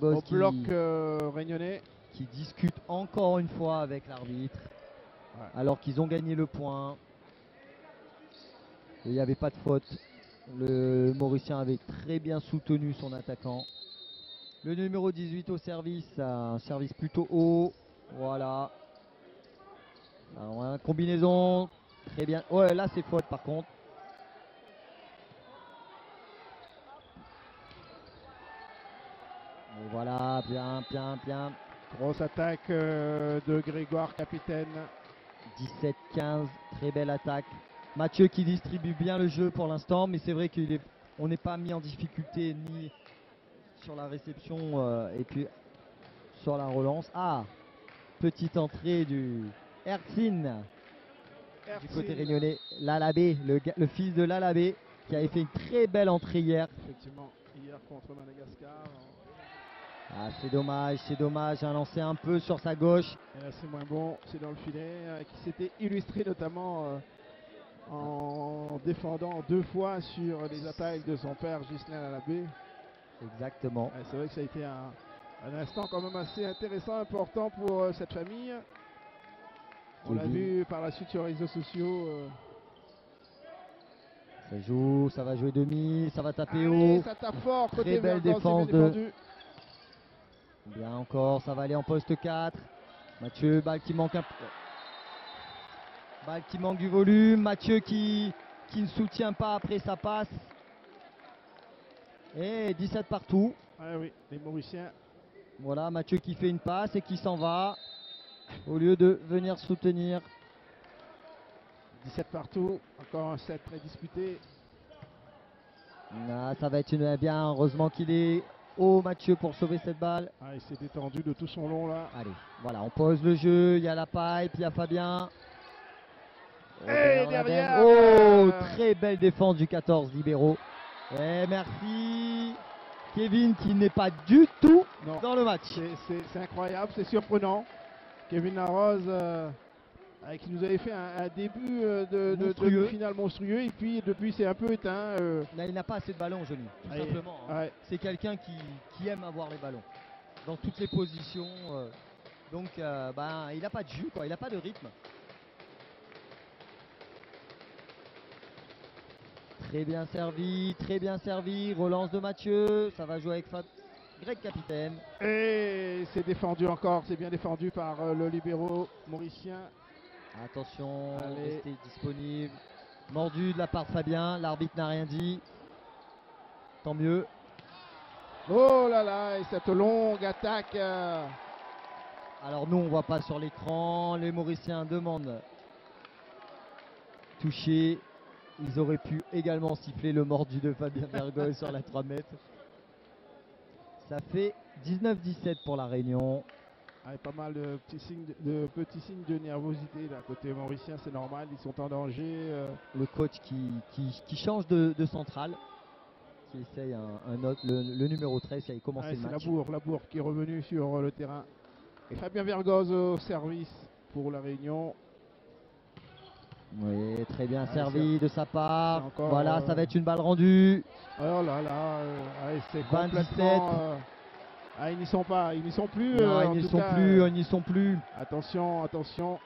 au qui, bloc euh, réunionnais. qui discute encore une fois avec l'arbitre. Ouais. Alors qu'ils ont gagné le point. Il n'y avait pas de faute. Le Mauricien avait très bien soutenu son attaquant. Le numéro 18 au service, un service plutôt haut. Voilà. Alors, hein, combinaison. Très bien. Ouais, là c'est faute par contre. Et voilà, bien, bien, bien. Grosse attaque euh, de Grégoire, capitaine. 17-15, très belle attaque. Mathieu qui distribue bien le jeu pour l'instant, mais c'est vrai qu'on n'est pas mis en difficulté ni sur la réception euh, et puis sur la relance. Ah, petite entrée du Herzin du côté réunionnais. Lalabé, le, fils de Lalabé, qui avait fait une très belle entrée hier. Effectivement, hier contre Madagascar. Ah, c'est dommage, c'est dommage, un lancé un peu sur sa gauche. Et là, c'est moins bon, c'est dans le filet. euh, qui s'était illustré notamment euh, en défendant deux fois sur les attaques de son père, Ghislain Lalabé. Exactement. Ouais, c'est vrai que ça a été un, un instant quand même assez intéressant, important pour euh, cette famille. On l'a vu par la suite sur les réseaux sociaux. euh. Ça joue, ça va jouer demi, ça va taper Allez, haut. ça tape fort côté Très belle défense bien de-. Bien encore, ça va aller en poste 4. Mathieu, balle qui manque un peu. Balle qui manque du volume. Mathieu qui, qui ne soutient pas après sa passe. Et 17 partout. Ah oui, les Mauriciens. Voilà, Mathieu qui fait une passe et qui s'en va. Au lieu de venir soutenir. 17 partout, encore un set très disputé. Ah, ça va être une bien. Heureusement qu'il est haut, Mathieu, pour sauver cette balle. Ah, il s'est détendu de tout son long là. Allez, voilà, on pose le jeu. Il y a la pipe, il y a Fabien. Et derrière. Oh, très belle défense du 14 libéraux. Et merci. Kevin qui n'est pas du tout Non, dans le match. c'est- incroyable, c'est surprenant. Kevin Larose euh, qui nous avait fait un, un début euh, de, de, Monstrueux. de finale monstrueux et puis depuis c'est un peu éteint. euh. Là, il n'a pas assez de ballons, Johnny. Tout Allez, simplement. hein. ouais. C'est quelqu'un qui, qui aime avoir les ballons. Dans toutes les positions. euh. donc, ben, il n'a pas de jus, quoi. Il n'a pas de rythme. Très bien servi, très bien servi. Relance de Mathieu. Ça va jouer avec Fab... Greg capitaine. Et c'est défendu encore, c'est bien défendu par euh, le libéraux mauricien. Attention, Allez. restez disponible. Mordu de la part de Fabien. L'arbitre n'a rien dit. Tant mieux. Oh là là, et cette longue attaque. euh, Alors nous on voit pas sur l'écran, les Mauriciens demandent toucher. Ils auraient pu également siffler le mordu de Fabien Vergoy sur la 3 mètres. Ça fait 19-17 pour la Réunion. avec pas mal de petits signes de, de petits signes de nervosité là côté mauricien, c'est normal, ils sont en danger. euh. Le coach qui, qui- qui change de, de centrale, qui essaye un, un autre, le, le numéro 13 qui avait commencé le c'est match. Labour, Labour qui est revenu sur le terrain. Et Fabien Vergoz au service pour la Réunion. Oui, très bien Ouais, servi de sa part. encore, voilà, euh, ça va être une balle rendue. Oh là là, euh, ouais, c'est 27. complètement. euh, ah, ils n'y sont pas, ils n'y sont plus. Non, euh, ils n'y sont cas, plus, euh, ils n'y sont plus. attention, attention.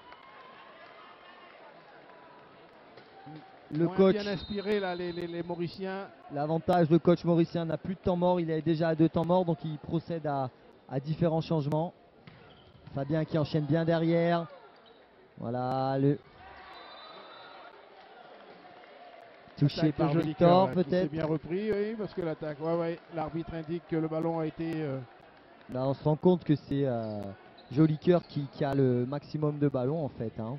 Le Moins coach, bien inspiré là, les, les- les Mauriciens. l'avantage, le coach mauricien n'a plus de temps mort, il est déjà à deux temps morts, donc il procède à, à différents changements. Fabien qui enchaîne bien derrière. Voilà, le, Touché par Victor peut-être. bien repris, oui, parce que l'attaque, ouais, ouais, l'arbitre indique que le ballon a été. euh, Là, on se rend compte que c'est euh, Joli Cœur qui, qui a le maximum de ballons en fait. hein.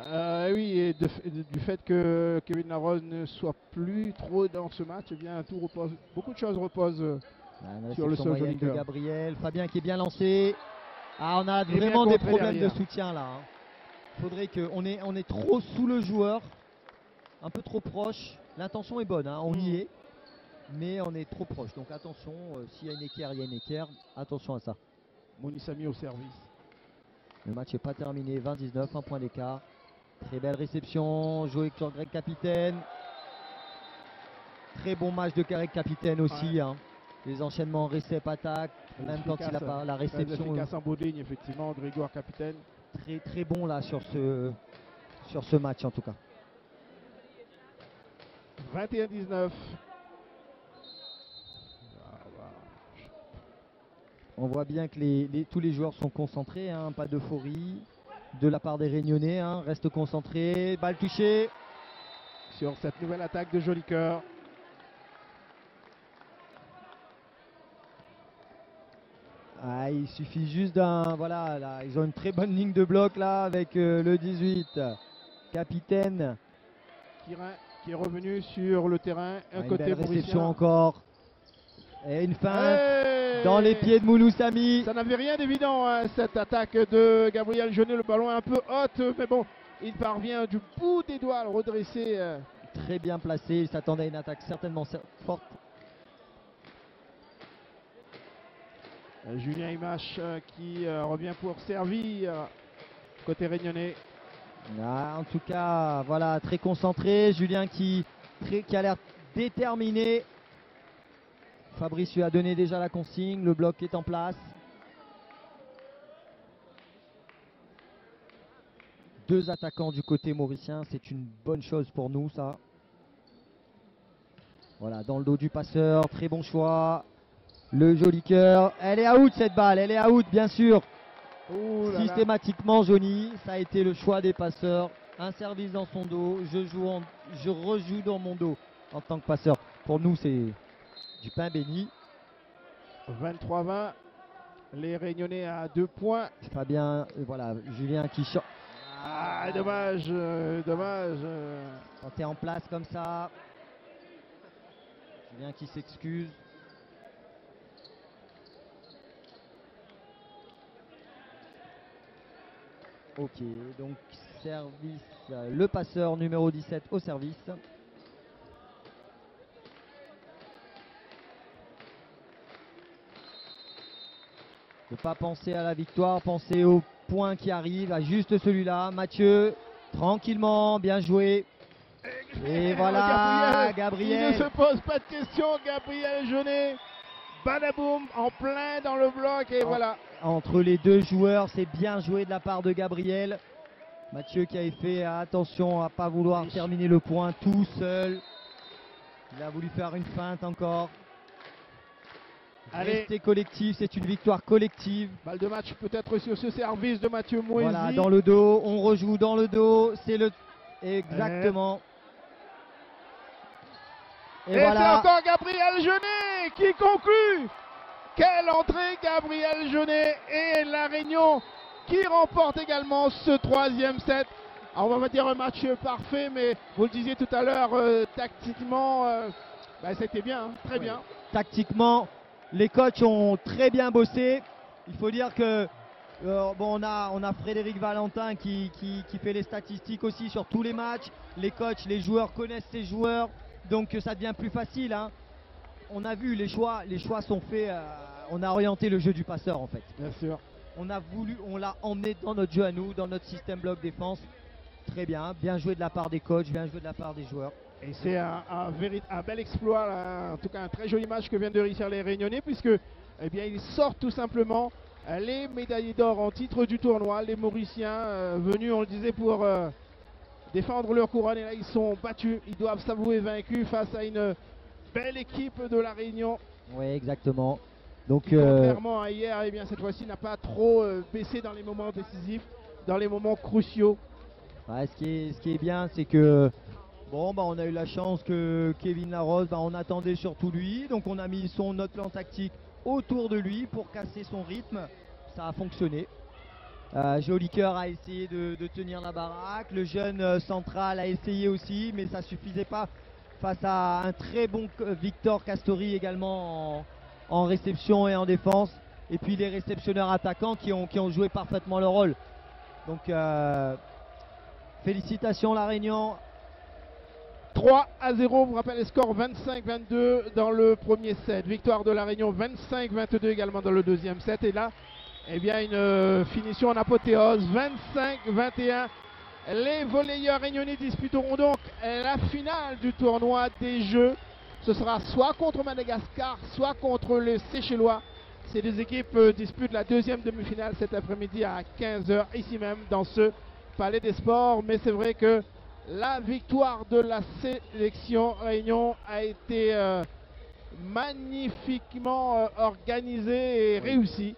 euh, oui, et de f- de- du fait que Kevin Larose ne soit plus trop dans ce match, eh bien, tout repose, beaucoup de choses reposent. euh, Ah, Sur le sol, Joli de. Gabriel. Fabien qui est bien lancé. Ah, on a vraiment des problèmes derrière. de soutien là. hein. Faudrait que on est, on est trop sous le joueur, un peu trop proche. L'intention est bonne, hein, on y Mhm. est, mais on est trop proche. Donc attention, euh, s'il y a une équerre, il y a une équerre. Attention à ça. Monissami au service. Le match n'est pas terminé, 20-19, un point d'écart. Très belle réception, joué sur Greg Capitaine. Très bon match de Greg Capitaine aussi. hein. Les enchaînements récep-attaque, même quand il a pas la Très réception. efficace en ligne, effectivement, Grégoire Capitaine. très très bon là sur ce sur ce match en tout cas. 21-19. On voit bien que les, les- tous les joueurs sont concentrés, hein, pas d'euphorie de la part des Réunionnais, hein, reste concentré, balle touchée. Sur cette nouvelle attaque de Joli Cœur. Ah, il suffit juste d'un voilà là, ils ont une très bonne ligne de bloc là avec euh, le 18 capitaine. Quirin qui est revenu sur le terrain. Un Ah, une côté belle réception encore et une fin Hey dans les pieds de Mouloussami. Ça n'avait rien d'évident, hein, cette attaque de Gabriel Jeunet. Le ballon est un peu haute, mais bon, il parvient du bout des doigts à le redresser. euh, Très bien placé, il s'attendait à une attaque certainement cer- forte. Euh, Julien Imache euh, qui revient pour servir côté réunionnais. Ah, en tout cas, voilà, très concentré. Julien qui, a l'air déterminé. Fabrice lui a donné déjà la consigne. Le bloc est en place. Deux attaquants du côté mauricien, c'est une bonne chose pour nous, ça. Voilà, dans le dos du passeur, très bon choix. Le joli cœur. Elle est out cette balle, elle est out, bien sûr. Là là. Systématiquement, Johnny, ça a été le choix des passeurs. Un service dans son dos, je, joue en- je rejoue dans mon dos en tant que passeur. Pour nous, c'est du pain béni. 23-20. Les réunionnais à deux points. Fabien, euh, voilà, Julien qui chante. Ah, dommage, euh, dommage. Quand tu es en place comme ça, Julien qui s'excuse. Ok, donc service, euh, le passeur numéro 17 au service. Ne pas penser à la victoire, penser au point qui arrive, à juste celui-là. Mathieu, tranquillement, bien joué. Et voilà, Gabriel. Il ne se pose pas de questions, Gabriel Jeunet. Badaboum, en plein dans le bloc et Oh. voilà. Entre les deux joueurs. C'est bien joué de la part de Gabriel. Mathieu qui avait fait attention à pas vouloir terminer le point tout seul. Il a voulu faire une feinte encore. Allez. Rester collectif, c'est une victoire collective. Balle de match peut-être sur ce service de Mathieu Moisy. Voilà, dans le dos, on rejoue dans le dos, c'est le exactement. Et, Et, c'est encore Gabriel Jeunet qui conclut. Quelle entrée Gabriel Jeunet et la Réunion qui remporte également ce troisième set. Alors, on va pas dire un match parfait, mais vous le disiez tout à l'heure, euh, tactiquement, euh, bah, c'était bien, hein, très bien. tactiquement, les coachs ont très bien bossé. Il faut dire que euh, bon, on a, on a Frédéric Valentin qui, qui- qui fait les statistiques aussi sur tous les matchs. Les coachs, les joueurs connaissent ces joueurs, donc ça devient plus facile. hein. On a vu les choix, les choix sont faits. euh, on a orienté le jeu du passeur en fait. Bien sûr. On a voulu, on l'a emmené dans notre jeu à nous, dans notre système bloc défense. Très bien, bien joué de la part des coachs, bien joué de la part des joueurs. Et c'est un, un vérit- un bel exploit, là, en tout cas un très joli match que viennent de réussir les Réunionnais, puisque eh bien, ils sortent tout simplement les médaillés d'or en titre du tournoi, les Mauriciens euh, venus, on le disait, pour euh, défendre leur couronne. Et là, ils sont battus, ils doivent s'avouer vaincus face à une belle équipe de la Réunion. Oui, exactement. Donc, qui, euh, contrairement à hier, eh bien, cette fois-ci n'a pas trop euh, baissé dans les moments décisifs, dans les moments cruciaux. Ouais, ce, qui est, ce qui est bien, c'est que Bon, bah, on a eu la chance que Kevin Larose, bah, on attendait surtout lui. Donc on a mis son notre plan tactique autour de lui pour casser son rythme. Ça a fonctionné. Euh, Joli Cœur a essayé de, de tenir la baraque. Le jeune euh, central a essayé aussi, mais ça suffisait pas face à un très bon euh, Victor Castori également en, réception et en défense. Et puis les réceptionneurs attaquants qui ont, qui ont joué parfaitement leur rôle. Donc euh, félicitations La Réunion. 3 à 0, vous rappelez les scores 25-22 dans le premier set. Victoire de la Réunion 25-22 également dans le deuxième set. Et là, eh bien, une euh, finition en apothéose 25-21. Les volleyeurs réunionnais disputeront donc la finale du tournoi des Jeux. Ce sera soit contre Madagascar, soit contre les Seychellois. Ces deux équipes euh, disputent la deuxième demi-finale cet après-midi à 15h, ici même dans ce Palais des Sports. Mais c'est vrai que la victoire de la sélection Réunion a été euh, magnifiquement euh, organisée et réussie.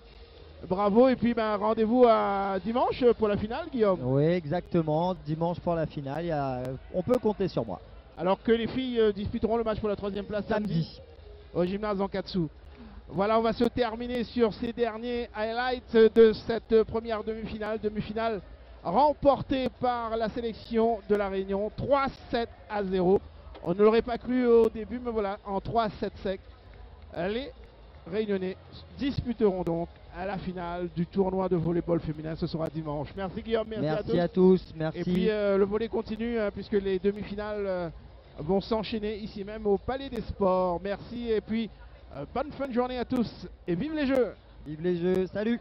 Bravo et puis ben, rendez-vous à dimanche pour la finale Guillaume. Oui, exactement. Dimanche pour la finale. a- On peut compter sur moi. Alors que les filles euh, disputeront le match pour la troisième place samedi, Samedi. au gymnase Ankatsu. Voilà, on va se terminer sur ces derniers highlights de cette première demi-finale. Demi-finale remportée par la sélection de la Réunion, 3-7 à 0. On ne l'aurait pas cru au début, mais voilà, en 3-7 sec, les Réunionnais disputeront donc à la finale du tournoi de volleyball féminin. Ce sera dimanche. Merci Guillaume, merci, Merci, à tous. à tous. Merci. Et puis euh, le volet continue hein, puisque les demi-finales euh, vont s'enchaîner ici même au Palais des Sports. Merci et puis euh, bonne fin de journée à tous et vive les Jeux Vive les jeux. Salut.